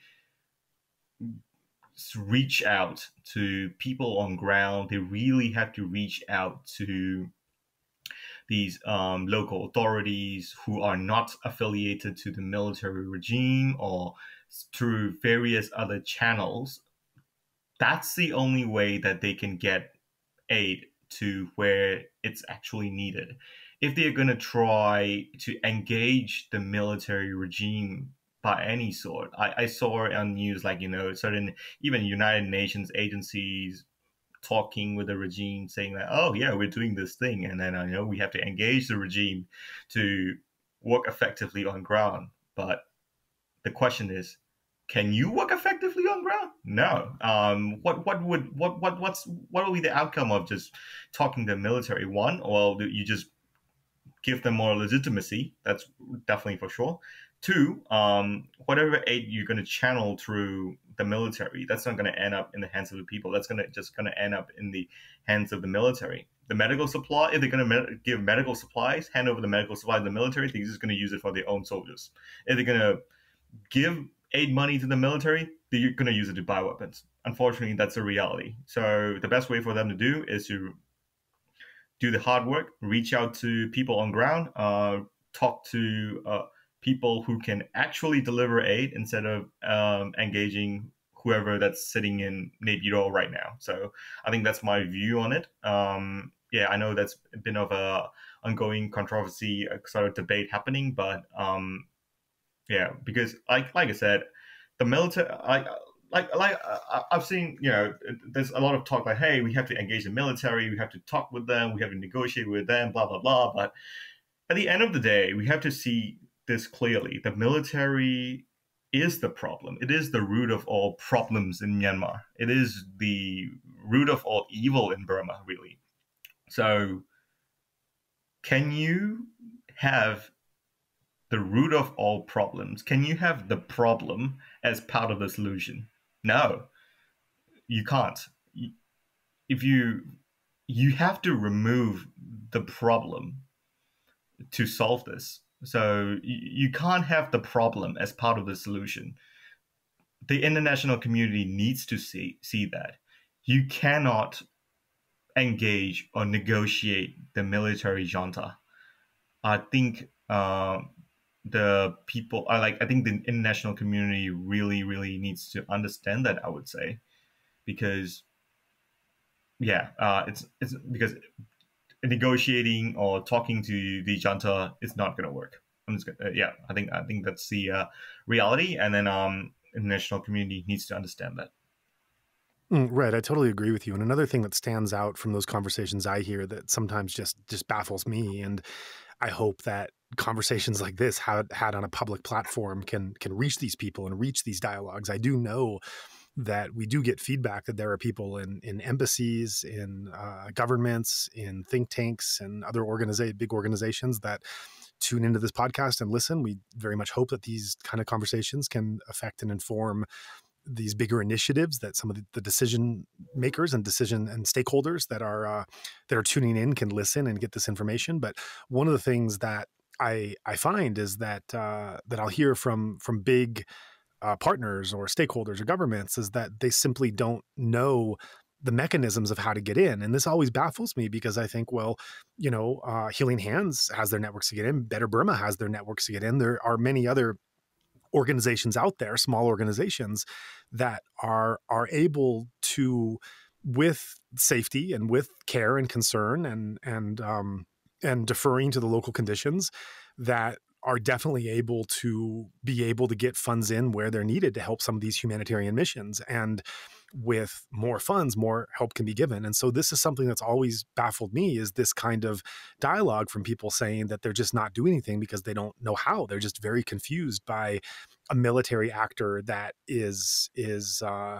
reach out to people on ground. They really have to reach out to these um, local authorities who are not affiliated to the military regime or through various other channels. That's the only way that they can get aid to where it's actually needed. If they're going to try to engage the military regime by any sort. I, I saw on news like you know certain even United Nations agencies talking with the regime saying that oh yeah we're doing this thing and then I know we have to engage the regime to work effectively on ground. But the question is, can you work effectively on ground? No. Um, what what would what what what's what will be the outcome of just talking to the military? One, well, you just give them more legitimacy. That's definitely for sure. Two, um, whatever aid you're going to channel through the military, that's not going to end up in the hands of the people. That's going to just going to end up in the hands of the military. the medical supply, if they're going to give medical supplies, hand over the medical supplies to the military, they're just going to use it for their own soldiers. If they're going to give aid money to the military, they're going to use it to buy weapons. Unfortunately, that's a reality. So the best way for them to do is to do the hard work, reach out to people on ground, uh, talk to uh, people who can actually deliver aid instead of um, engaging whoever that's sitting in Naypyidaw right now. So I think that's my view on it. Um, yeah, I know that's been of a ongoing controversy, sort of debate happening, but um, yeah, because like like I said, the military, like like like I've seen, you know, there's a lot of talk like, hey, we have to engage the military, we have to talk with them, we have to negotiate with them, blah blah blah. But at the end of the day, we have to see this clearly. The military is the problem. It is the root of all problems in Myanmar. It is the root of all evil in Burma, really. So, can you have the root of all problems? Can you have the problem as part of the solution? No, you can't. If you you have to remove the problem to solve this. So you can't have the problem as part of the solution. The international community needs to see see that. You cannot engage or negotiate the military junta. I think uh, the people I like I think the international community really really needs to understand that I would say because yeah uh, it's it's because negotiating or talking to the junta is not going to work. I'm just gonna, uh, yeah I think I think that's the uh, reality. And then um international community needs to understand that. Mm, right. I totally agree with you. And another thing that stands out from those conversations i hear that sometimes just just baffles me and i hope that conversations like this had had on a public platform can can reach these people and reach these dialogues. I do know that we do get feedback that there are people in in embassies, in uh, governments, in think tanks, and other organiza- big organizations that tune into this podcast and listen. We very much hope that these kind of conversations can affect and inform these bigger initiatives that some of the, decision makers and decision and stakeholders that are uh, that are tuning in can listen and get this information. But one of the things that I I find is that uh, that I'll hear from from big uh, partners or stakeholders or governments is that they simply don't know the mechanisms of how to get in. And this always baffles me because I think, well, you know, uh, Healing Hands has their networks to get in, Better Burma has their networks to get in. There are many other organizations out there, small organizations that are are able to, with safety and with care and concern and and um, and deferring to the local conditions that are definitely able to be able to get funds in where they're needed to help some of these humanitarian missions and with more funds more help can be given. And so this is something that's always baffled me is this kind of dialogue from people saying that they're just not doing anything because they don't know how. They're just very confused by a military actor that is is uh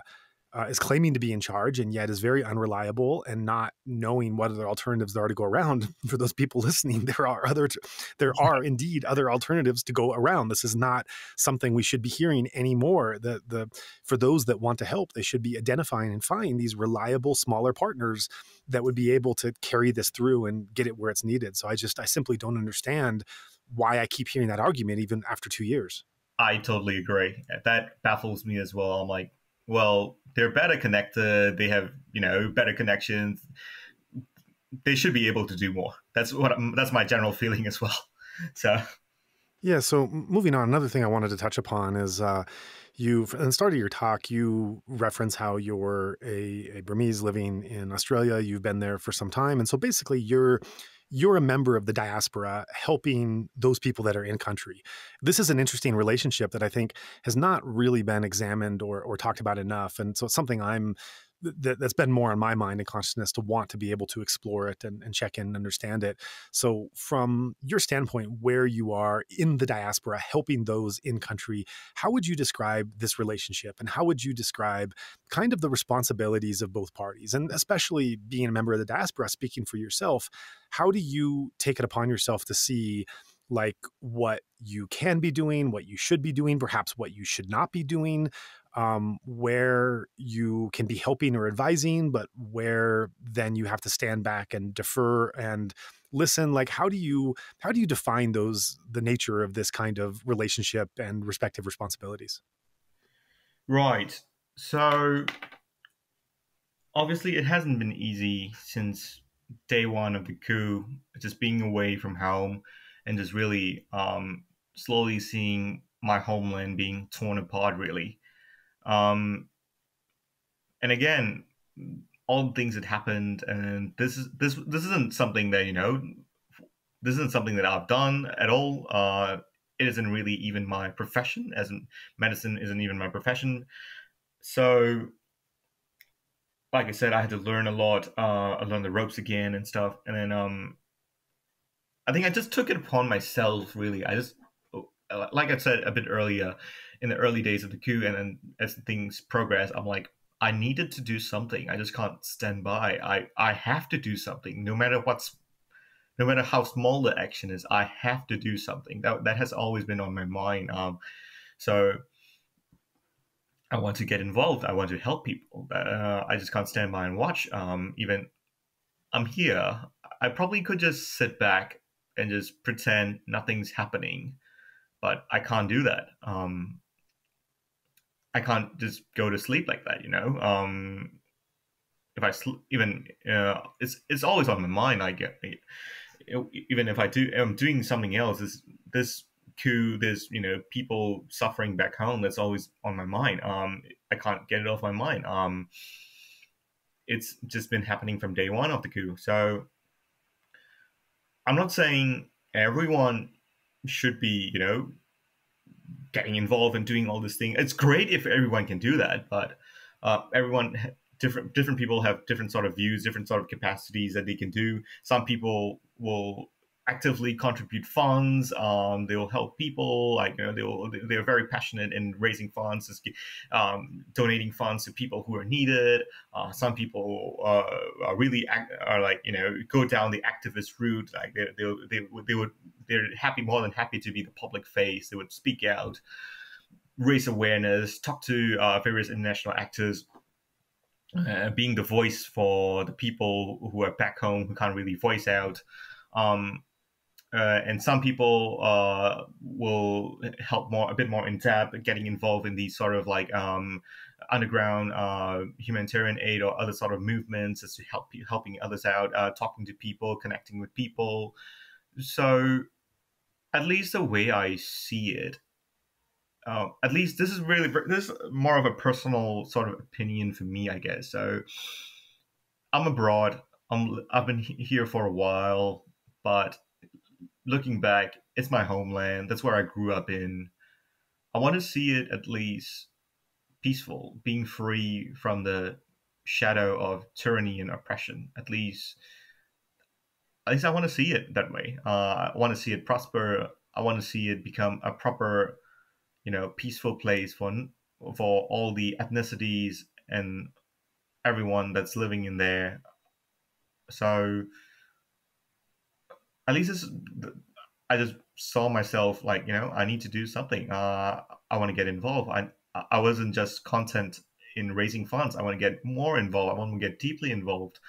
uh, is claiming to be in charge and yet is very unreliable and not knowing what other alternatives there are to go around. For those people listening, there are other, there are indeed other alternatives to go around. This is not something we should be hearing anymore. The the for those that want to help, they should be identifying and finding these reliable smaller partners that would be able to carry this through and get it where it's needed. So I just I simply don't understand why I keep hearing that argument even after two years. I totally agree. That baffles me as well. I'm like, well, they're better connected. They have you know better connections. They should be able to do more. That's what that's my general feeling as well. So. Yeah. So moving on, another thing I wanted to touch upon is uh, you've in the start of your talk you reference how you're a, a Burmese living in Australia. You've been there for some time, and so basically you're you're a member of the diaspora helping those people that are in country. This is an interesting relationship that I think has not really been examined or, or talked about enough. And so it's something I'm that, has been more on my mind and consciousness to want to be able to explore it and, and check in and understand it. So, from your standpoint, where you are in the diaspora, helping those in country, how would you describe this relationship and how would you describe kind of the responsibilities of both parties? And especially being a member of the diaspora, speaking for yourself, how do you take it upon yourself to see? like what you can be doing, what you should be doing, perhaps what you should not be doing, um, where you can be helping or advising, but where then you have to stand back and defer and listen like how do you how do you define those the nature of this kind of relationship and respective responsibilities? Right. So obviously it hasn't been easy since day one of the coup just being away from home and just really um, slowly seeing my homeland being torn apart really um, and again all the things that happened and this is this this isn't something that you know this isn't something that I've done at all. Uh, it isn't really even my profession, as in medicine isn't even my profession. So, like I said, I had to learn a lot. Uh, I learned the ropes again and stuff, and then um, I think I just took it upon myself. Really, I just like I said a bit earlier, in the early days of the coup, and then as things progress, I'm like, I needed to do something. I just can't stand by. I I have to do something, no matter what's, no matter how small the action is. I have to do something. That that has always been on my mind. Um, so I want to get involved. I want to help people. Uh, I just can't stand by and watch. Um, even I'm here. I probably could just sit back and just pretend nothing's happening, but I can't do that. Um, I can't just go to sleep like that, you know. Um, if I sl- even uh, it's it's always on my mind. I get even if I do I'm doing something else. This this coup, there's you know people suffering back home. That's always on my mind. Um, I can't get it off my mind. Um, it's just been happening from day one of the coup. So I'm not saying everyone should be you know getting involved and doing all this thing. It's great if everyone can do that, but uh, everyone different different people have different sort of views, different sort of capacities that they can do. Some people will actively contribute funds. Um, they will help people. Like you know, they'll they're very passionate in raising funds, um, donating funds to people who are needed. Uh, some people uh, are really act, are like you know go down the activist route. Like they they they, they would they're happy more than happy to be the public face. They would speak out, raise awareness, talk to uh, various international actors. Uh, being the voice for the people who are back home who can't really voice out. Um, uh, and some people uh, will help more a bit more in depth getting involved in these sort of like um, underground uh, humanitarian aid or other sort of movements as to help helping others out uh, talking to people connecting with people. So at least the way i see it uh, at least this is really this is more of a personal sort of opinion for me i guess. So i'm abroad. I'm, i've been here for a while but looking back, it's my homeland. That's where I grew up in. I want to see it at least peaceful, being free from the shadow of tyranny and oppression. At least, at least I want to see it that way. Uh, I want to see it prosper. I want to see it become a proper, you know, peaceful place for for all the ethnicities and everyone that's living in there. So at least this, I just saw myself like you know I need to do something. Uh, I want to get involved. I I wasn't just content in raising funds. I want to get more involved. I want to get deeply involved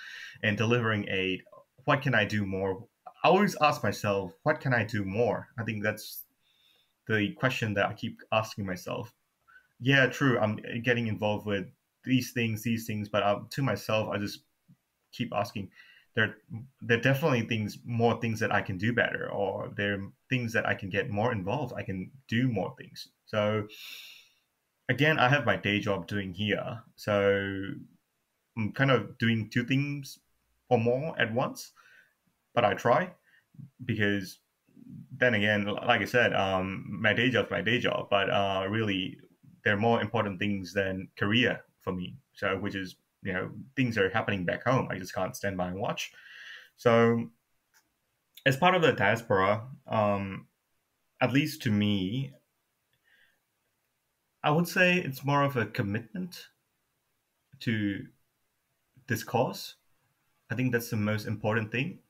in delivering aid. What can I do more? I always ask myself, what can I do more? I think that's the question that I keep asking myself. Yeah, true. I'm getting involved with these things, these things, but um, to myself, I just keep asking, there there are definitely things more things that I can do better or there are things that I can get more involved I can do more things. So again I have my day job doing here. So I'm kind of doing two things or more at once but I try because then again like I said um, my day job is my day job but uh, really there are more important things than career for me. So which is you know things are happening back home. I just can't stand by and watch. So, as part of the diaspora, um, at least to me, I would say it's more of a commitment to this cause. I think that's the most important thing.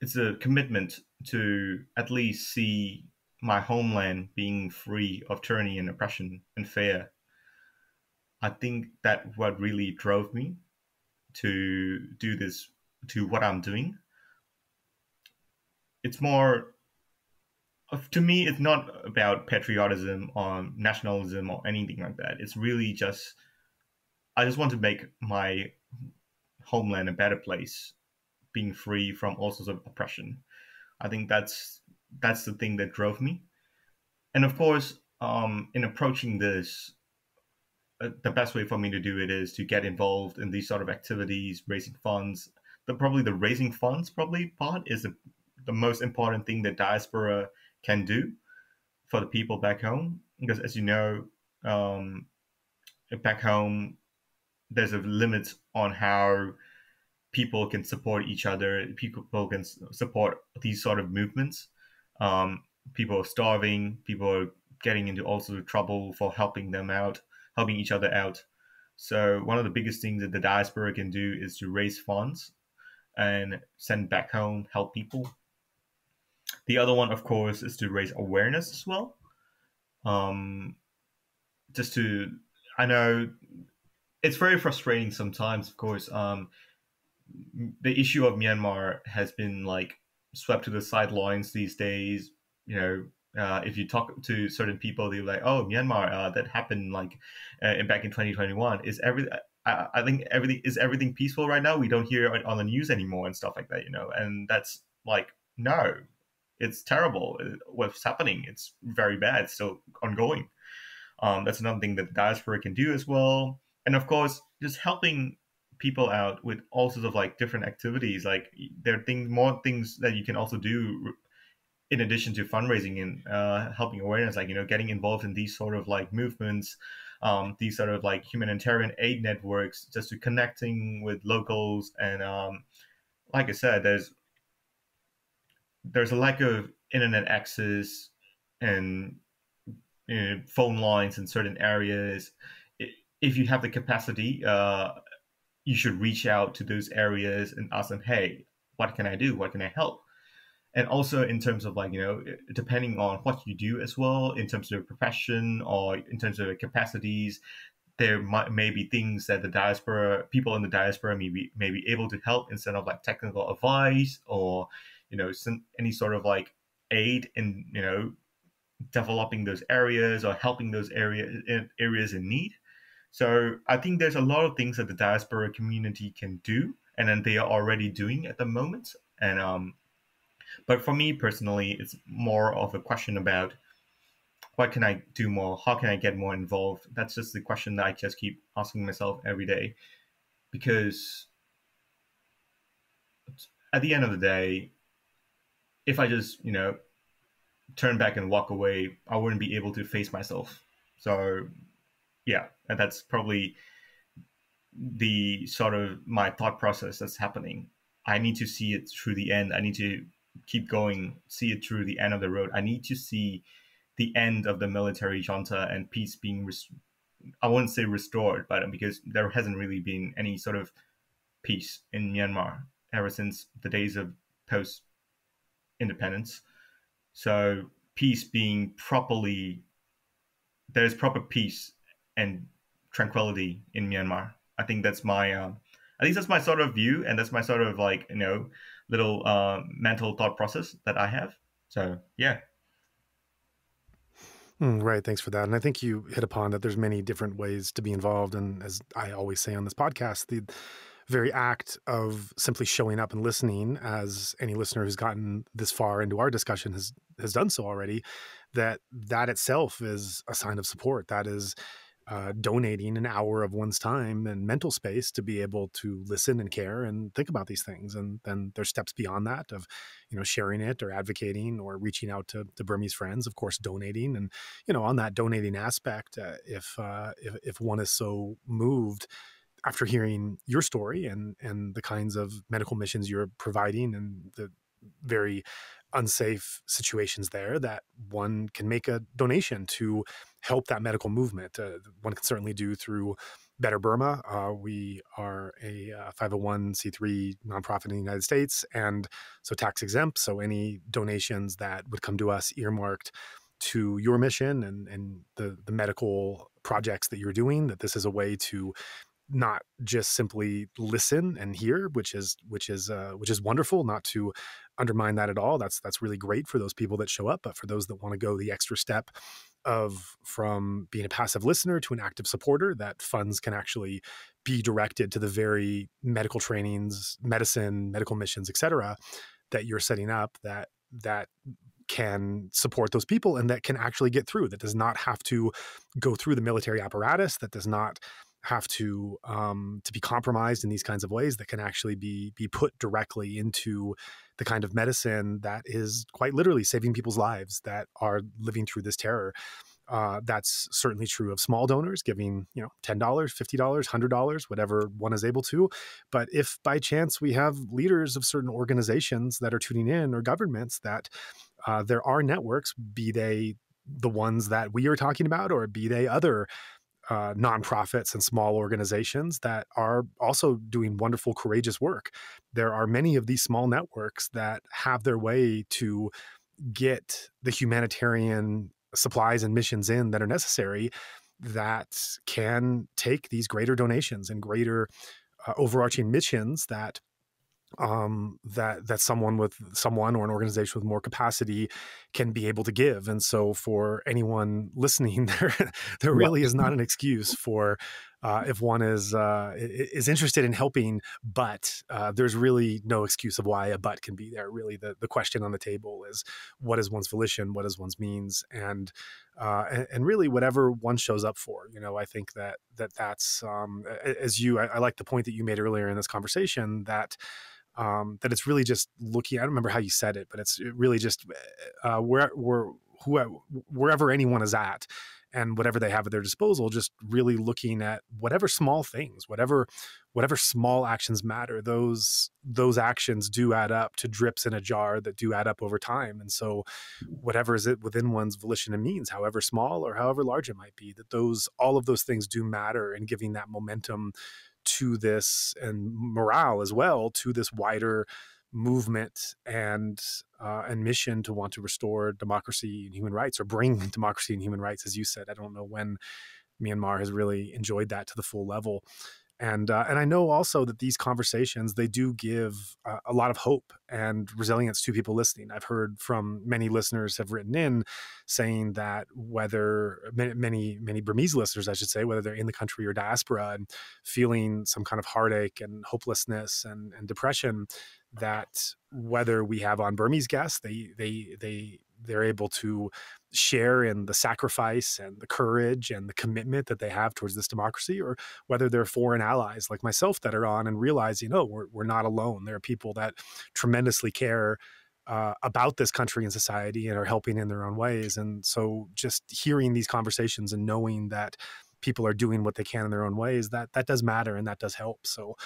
It's a commitment to at least see my homeland being free of tyranny and oppression and fair I think that what really drove me to do this to what I'm doing. It's more to me it's not about patriotism or nationalism or anything like that. It's really just I just want to make my homeland a better place, being free from all sorts of oppression. I think that's that's the thing that drove me. And of course, um, in approaching this, the best way for me to do it is to get involved in these sort of activities, raising funds. The probably the raising funds probably part is the, the most important thing that diaspora can do for the people back home. Because as you know, um, back home, there's a limit on how people can support each other. People can support these sort of movements. Um, people are starving. People are getting into all sorts of trouble for helping them out, helping each other out. So one of the biggest things that the diaspora can do is to raise funds and send back home, help people. The other one, of course, is to raise awareness as well. Um, just to, I know it's very frustrating sometimes, of course. Um, the issue of Myanmar has been like swept to the sidelines these days. You know, uh, if you talk to certain people, they're like, "Oh, Myanmar, uh, that happened like uh, back in 2021." Is every I, I think everything is everything peaceful right now. We don't hear it on the news anymore and stuff like that, you know. And that's like, no, it's terrible. Uh, what's happening? It's very bad. It's still ongoing. Um, that's another thing that the diaspora can do as well. And of course, just helping people out with all sorts of like different activities. Like there are things, more things that you can also do in addition to fundraising and uh, helping awareness, like you know, getting involved in these sort of like movements, um, these sort of like humanitarian aid networks, just to connecting with locals. And um, like I said, there's there's a lack of internet access and you know, phone lines in certain areas. If you have the capacity, uh, you should reach out to those areas and ask them, "Hey, what can I do? What can I help?" And also in terms of like you know, depending on what you do as well, in terms of profession or in terms of capacities, there might may be things that the diaspora people in the diaspora may be may be able to help instead of like technical advice or you know some, any sort of like aid in you know developing those areas or helping those area areas in need so I think there's a lot of things that the diaspora community can do, and then they are already doing at the moment. And um, but for me personally, it's more of a question about what can I do more? How can I get more involved? That's just the question that I just keep asking myself every day, because at the end of the day, if I just you know turn back and walk away, I wouldn't be able to face myself. So yeah, and that's probably the sort of my thought process that's happening. I need to see it through the end. I need to keep going, see it through the end of the road. I need to see the end of the military junta and peace being, res- I wouldn't say restored, but because there hasn't really been any sort of peace in Myanmar ever since the days of post independence. So peace being properly, there's proper peace and tranquility in Myanmar. I think that's my, uh, at least that's my sort of view, and that's my sort of like you know little uh, mental thought process that I have. So yeah. Mm, right. Thanks for that. And I think you hit upon that there's many different ways to be involved. And as I always say on this podcast, the very act of simply showing up and listening, as any listener who's gotten this far into our discussion has has done so already, that that itself is a sign of support. That is uh, donating an hour of one's time and mental space to be able to listen and care and think about these things. And then there's steps beyond that of, you know, sharing it or advocating or reaching out to, to Burmese friends, of course, donating. And, you know, on that donating aspect, uh, if, uh, if, if one is so moved, after hearing your story and and the kinds of medical missions you're providing and the very unsafe situations there that one can make a donation to help that medical movement. Uh, one can certainly do through Better Burma. Uh, we are a uh, 501c3 nonprofit in the United States and so tax exempt. So any donations that would come to us earmarked to your mission and and the the medical projects that you're doing that this is a way to not just simply listen and hear which is which is uh, which is wonderful not to undermine that at all. That's that's really great for those people that show up but for those that want to go the extra step of from being a passive listener to an active supporter that funds can actually be directed to the very medical trainings medicine medical missions etc that you're setting up that that can support those people and that can actually get through that does not have to go through the military apparatus that does not have to um, to be compromised in these kinds of ways that can actually be be put directly into the kind of medicine that is quite literally saving people's lives that are living through this terror. Uh, that's certainly true of small donors giving you know $10 $50 $100 whatever one is able to but if by chance we have leaders of certain organizations that are tuning in or governments that uh, there are networks be they the ones that we are talking about or be they other uh, nonprofits and small organizations that are also doing wonderful, courageous work. There are many of these small networks that have their way to get the humanitarian supplies and missions in that are necessary that can take these greater donations and greater uh, overarching missions that um, that that someone with someone or an organization with more capacity can be able to give. And so, for anyone listening, there there really is not an excuse for uh, if one is uh, is interested in helping, but uh, there's really no excuse of why a but can be there. Really, the the question on the table is what is one's volition, what is one's means, and uh, and, and, really whatever one shows up for. You know, I think that that that's um, as you. I, I like the point that you made earlier in this conversation that um, that it's really just looking. I don't remember how you said it, but it's really just uh, where where whoever, wherever anyone is at and whatever they have at their disposal just really looking at whatever small things whatever whatever small actions matter those those actions do add up to drips in a jar that do add up over time and so whatever is it within one's volition and means however small or however large it might be that those all of those things do matter in giving that momentum to this and morale as well to this wider movement and uh, and mission to want to restore democracy and human rights or bring democracy and human rights as you said. I don't know when myanmar has really enjoyed that to the full level and uh, and I know also that these conversations they do give uh, a lot of hope and resilience to people listening. I've heard from many listeners have written in saying that whether many many Burmese listeners, I should say, whether they're in the country or diaspora, and feeling some kind of heartache and hopelessness and, and depression, that whether we have on Burmese guests, they they they they're able to share in the sacrifice and the courage and the commitment that they have towards this democracy, or whether they're foreign allies like myself that are on and realizing, oh, we're, we're not alone. There are people that tremendously care uh, about this country and society and are helping in their own ways. And so just hearing these conversations and knowing that people are doing what they can in their own ways, that that does matter and that does help. So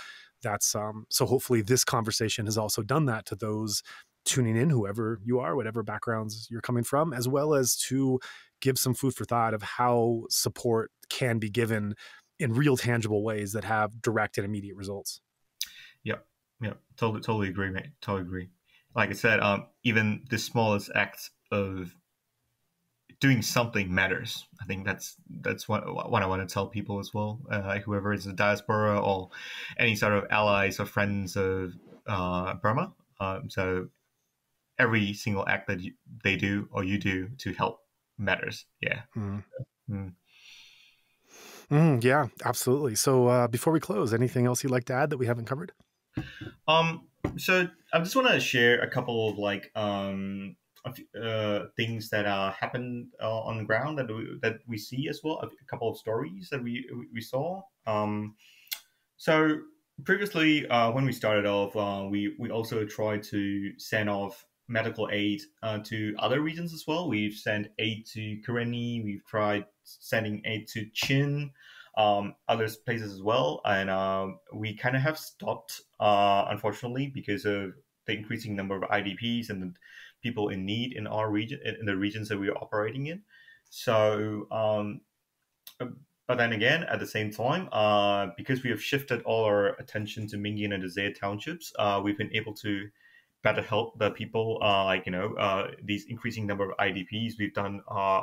that's um so hopefully this conversation has also done that to those tuning in, whoever you are, whatever backgrounds you're coming from, as well as to give some food for thought of how support can be given in real tangible ways that have direct and immediate results. Yep. Yep. Totally, totally agree, mate. Totally agree. Like I said, um, even the smallest acts of doing something matters. I think that's that's what what I want to tell people as well. Uh, whoever is a diaspora or any sort of allies or friends of uh, Burma. Um, so every single act that you, they do or you do to help matters. Yeah. Mm. Mm. Mm, yeah, absolutely. So uh, before we close, anything else you'd like to add that we haven't covered? Um, so I just want to share a couple of like um uh, things that uh, happen uh, on the ground that we, that we see as well. A couple of stories that we we saw. Um, so previously, uh, when we started off, uh, we we also tried to send off medical aid uh, to other regions as well. We've sent aid to Karenni. We've tried sending aid to Chin, um, other places as well, and um, we kind of have stopped, uh, unfortunately, because of the increasing number of IDPs and people in need in our region, in the regions that we are operating in. So, um, but then again, at the same time, uh, because we have shifted all our attention to Mingyin and Zaya townships, uh, we've been able to better help the people, uh, like you know, uh, these increasing number of IDPs. We've done uh,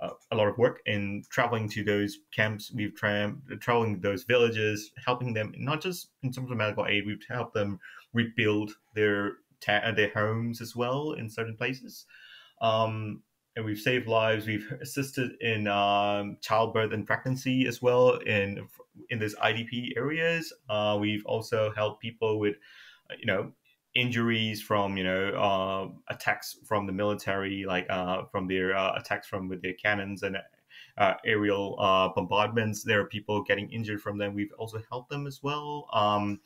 uh, a lot of work in traveling to those camps. We've tra- traveling those villages, helping them not just in terms of medical aid. We've helped them rebuild their ta- their homes as well in certain places. Um, and we've saved lives. We've assisted in um, childbirth and pregnancy as well in in these IDP areas. Uh, we've also helped people with, you know, injuries from you know uh, attacks from the military, like uh, from their uh, attacks from with their cannons and uh, aerial uh, bombardments. There are people getting injured from them. We've also helped them as well. Um,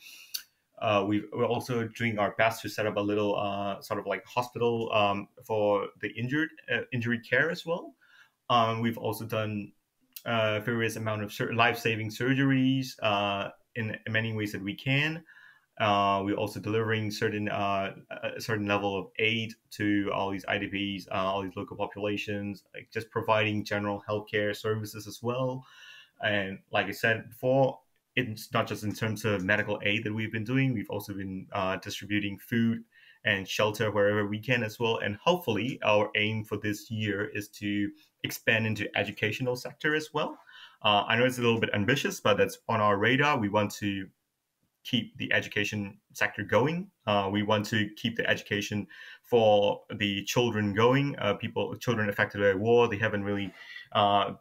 uh, we are also doing our best to set up a little sort of like hospital um, for the injured injury care as well. Um, we've also done uh, various amount of sur- life-saving surgeries in, many ways that we can. Uh, we're also delivering certain a certain level of aid to all these IDPs, all these local populations, like just providing general healthcare services as well. And like I said before, it's not just in terms of medical aid that we've been doing. We've also been uh, distributing food and shelter wherever we can as well. And hopefully, our aim for this year is to expand into educational sector as well. Uh, I know it's a little bit ambitious, but that's on our radar. We want to keep the education sector going. Uh, we want to keep the education for the children going. Uh, people, children affected by war, they haven't really uh,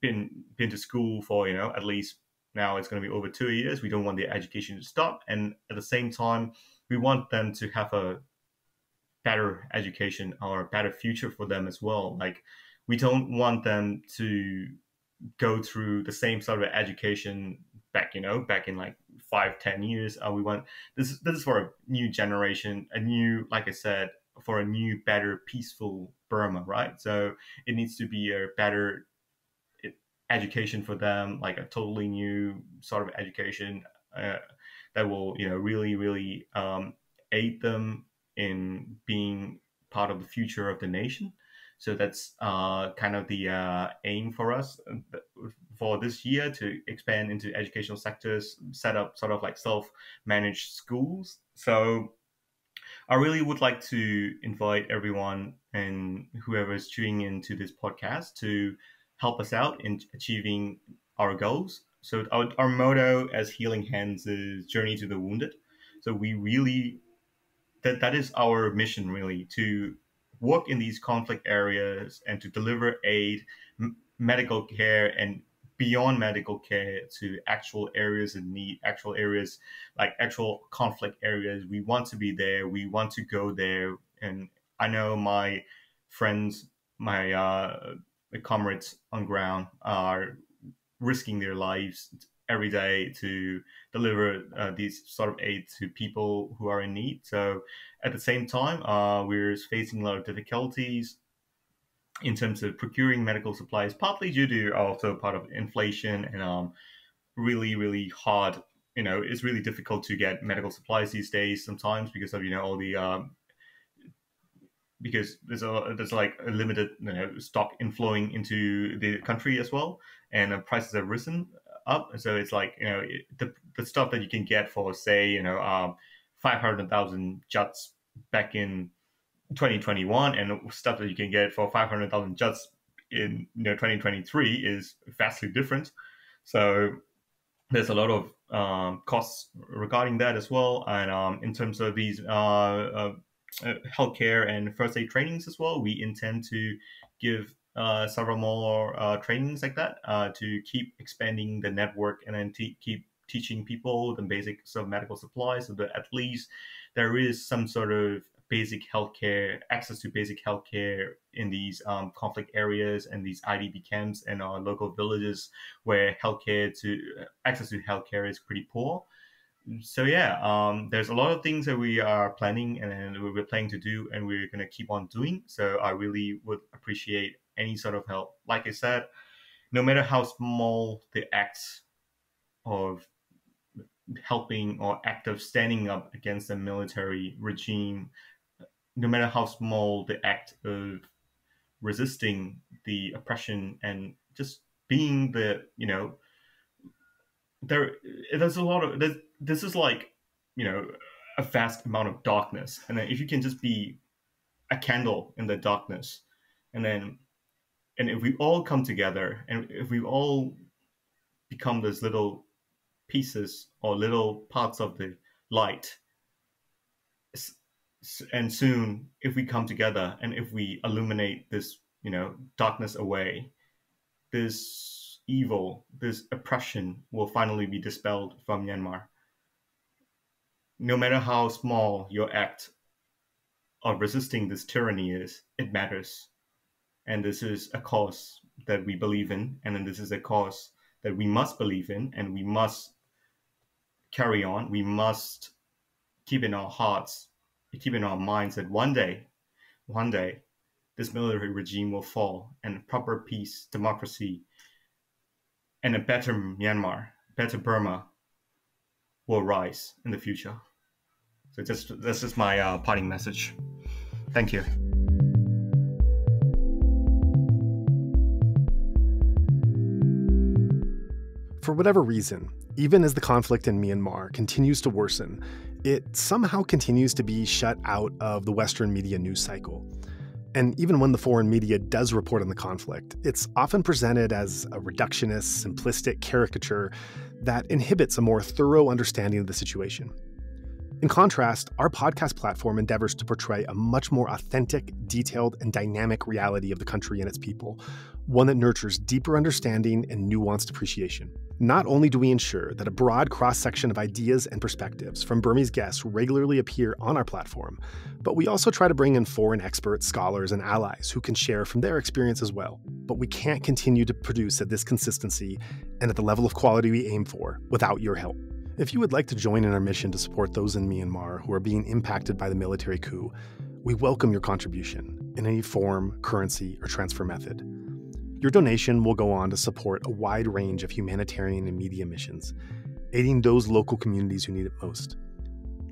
been been to school for you know at least now it's going to be over two years. We don't want the education to stop. And at the same time, we want them to have a better education or a better future for them as well. Like, we don't want them to go through the same sort of education back, you know, back in like five, ten years. Uh, we want this. This is for a new generation, a new, like I said, for a new, better, peaceful Burma, right? So it needs to be a better education for them, like a totally new sort of education uh, that will, you know, really, really um, aid them in being part of the future of the nation. So that's uh, kind of the uh, aim for us for this year to expand into educational sectors, set up sort of like self-managed schools. So I really would like to invite everyone and whoever is tuning into this podcast to help us out in achieving our goals. So our, our motto as Healing Hands is Journey to the Wounded. So we really that that is our mission really to work in these conflict areas and to deliver aid, medical care, and beyond medical care to actual areas in need, actual areas like actual conflict areas. We want to be there. We want to go there. And I know my friends, my uh, comrades on ground are risking their lives every day to deliver uh, these sort of aid to people who are in need. So at the same time, uh, we're facing a lot of difficulties in terms of procuring medical supplies, partly due to also part of inflation and um, really, really hard. You know, it's really difficult to get medical supplies these days sometimes because of you know all the um, because there's a there's like a limited you know, stock inflowing into the country as well, and uh, prices have risen up. So it's like you know the the stuff that you can get for say you know um, five hundred thousand kyats back in 2021, and stuff that you can get for five hundred thousand kyats in you know 2023 is vastly different. So there's a lot of um, costs regarding that as well, and um, in terms of these uh, uh, uh, healthcare and first aid trainings as well. We intend to give uh, several more uh, trainings like that uh, to keep expanding the network and then te- keep teaching people the basics of medical supplies so that at least there is some sort of basic healthcare access to basic healthcare in these um, conflict areas and these IDP camps and our local villages where healthcare to access to healthcare is pretty poor so yeah, um, there's a lot of things that we are planning and we're planning to do, and we're gonna keep on doing. So I really would appreciate any sort of help. Like I said, no matter how small the acts of helping or act of standing up against a military regime, no matter how small the act of resisting the oppression and just being the you know there there's a lot of this is like you know a vast amount of darkness. And then if you can just be a candle in the darkness, and then and if we all come together and if we all become those little pieces or little parts of the light and soon if we come together and if we illuminate this you know darkness away this evil this oppression will finally be dispelled from myanmar. No matter how small your act of resisting this tyranny is it matters and this is a cause that we believe in and then this is a cause that we must believe in and we must carry on we must keep in our hearts keep in our minds that one day, one day, this military regime will fall and proper peace, democracy, and a better Myanmar, better Burma will rise in the future. So just this is my uh, parting message. Thank you. For whatever reason, even as the conflict in Myanmar continues to worsen, it somehow continues to be shut out of the Western media news cycle. And even when the foreign media does report on the conflict, it's often presented as a reductionist, simplistic caricature that inhibits a more thorough understanding of the situation. In contrast, our podcast platform endeavors to portray a much more authentic, detailed, and dynamic reality of the country and its people, one that nurtures deeper understanding and nuanced appreciation. Not only do we ensure that a broad cross section of ideas and perspectives from Burmese guests regularly appear on our platform, but we also try to bring in foreign experts, scholars, and allies who can share from their experience as well. But we can't continue to produce at this consistency and at the level of quality we aim for without your help. If you would like to join in our mission to support those in Myanmar who are being impacted by the military coup, we welcome your contribution in any form, currency, or transfer method. Your donation will go on to support a wide range of humanitarian and media missions, aiding those local communities who need it most.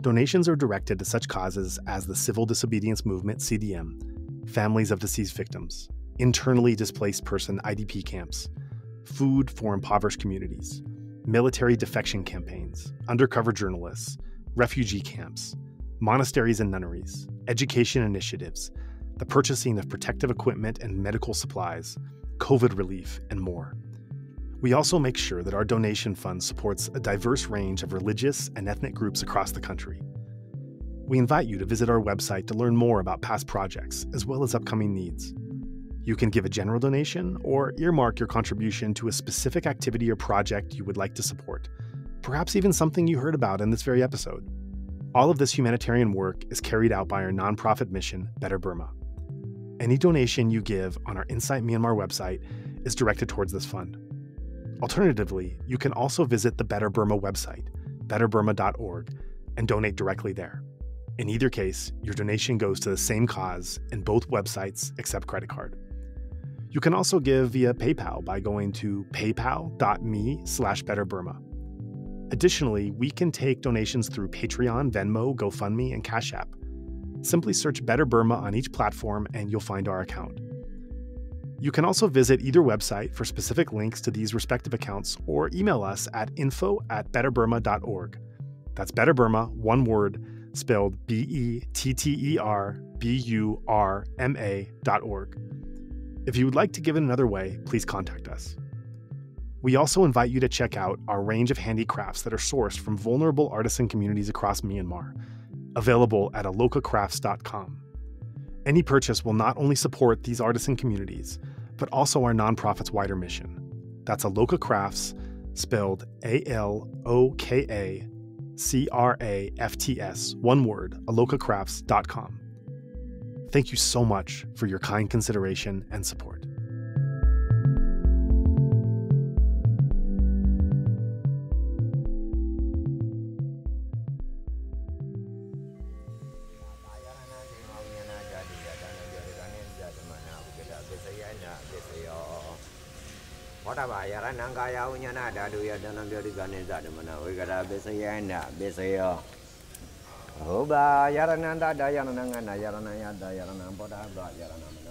Donations are directed to such causes as the Civil Disobedience Movement, CDM, families of deceased victims, internally displaced person IDP camps, food for impoverished communities, military defection campaigns, undercover journalists, refugee camps, monasteries and nunneries, education initiatives, the purchasing of protective equipment and medical supplies, COVID relief, and more. We also make sure that our donation fund supports a diverse range of religious and ethnic groups across the country. We invite you to visit our website to learn more about past projects as well as upcoming needs. You can give a general donation or earmark your contribution to a specific activity or project you would like to support, perhaps even something you heard about in this very episode. All of this humanitarian work is carried out by our nonprofit mission, Better Burma. Any donation you give on our Insight Myanmar website is directed towards this fund. Alternatively, you can also visit the Better Burma website, betterburma.org, and donate directly there. In either case, your donation goes to the same cause, and both websites accept credit card. You can also give via PayPal by going to paypal.me slash betterburma. Additionally, we can take donations through Patreon, Venmo, GoFundMe, and Cash App. Simply search Better Burma on each platform and you'll find our account. You can also visit either website for specific links to these respective accounts or email us at info at betterburma.org. That's Better Burma, one word, spelled B E T T E R B U R M A dot org. If you would like to give it another way, please contact us. We also invite you to check out our range of handicrafts that are sourced from vulnerable artisan communities across Myanmar available at alokacrafts.com. Any purchase will not only support these artisan communities, but also our nonprofit's wider mission. That's Aloka Crafts, spelled A L O K A C R A F T S, one word, alokacrafts.com. Thank you so much for your kind consideration and support. Oba, yarana anda, yarana ngana, yarana yada, yarana ampada, yarana ampada.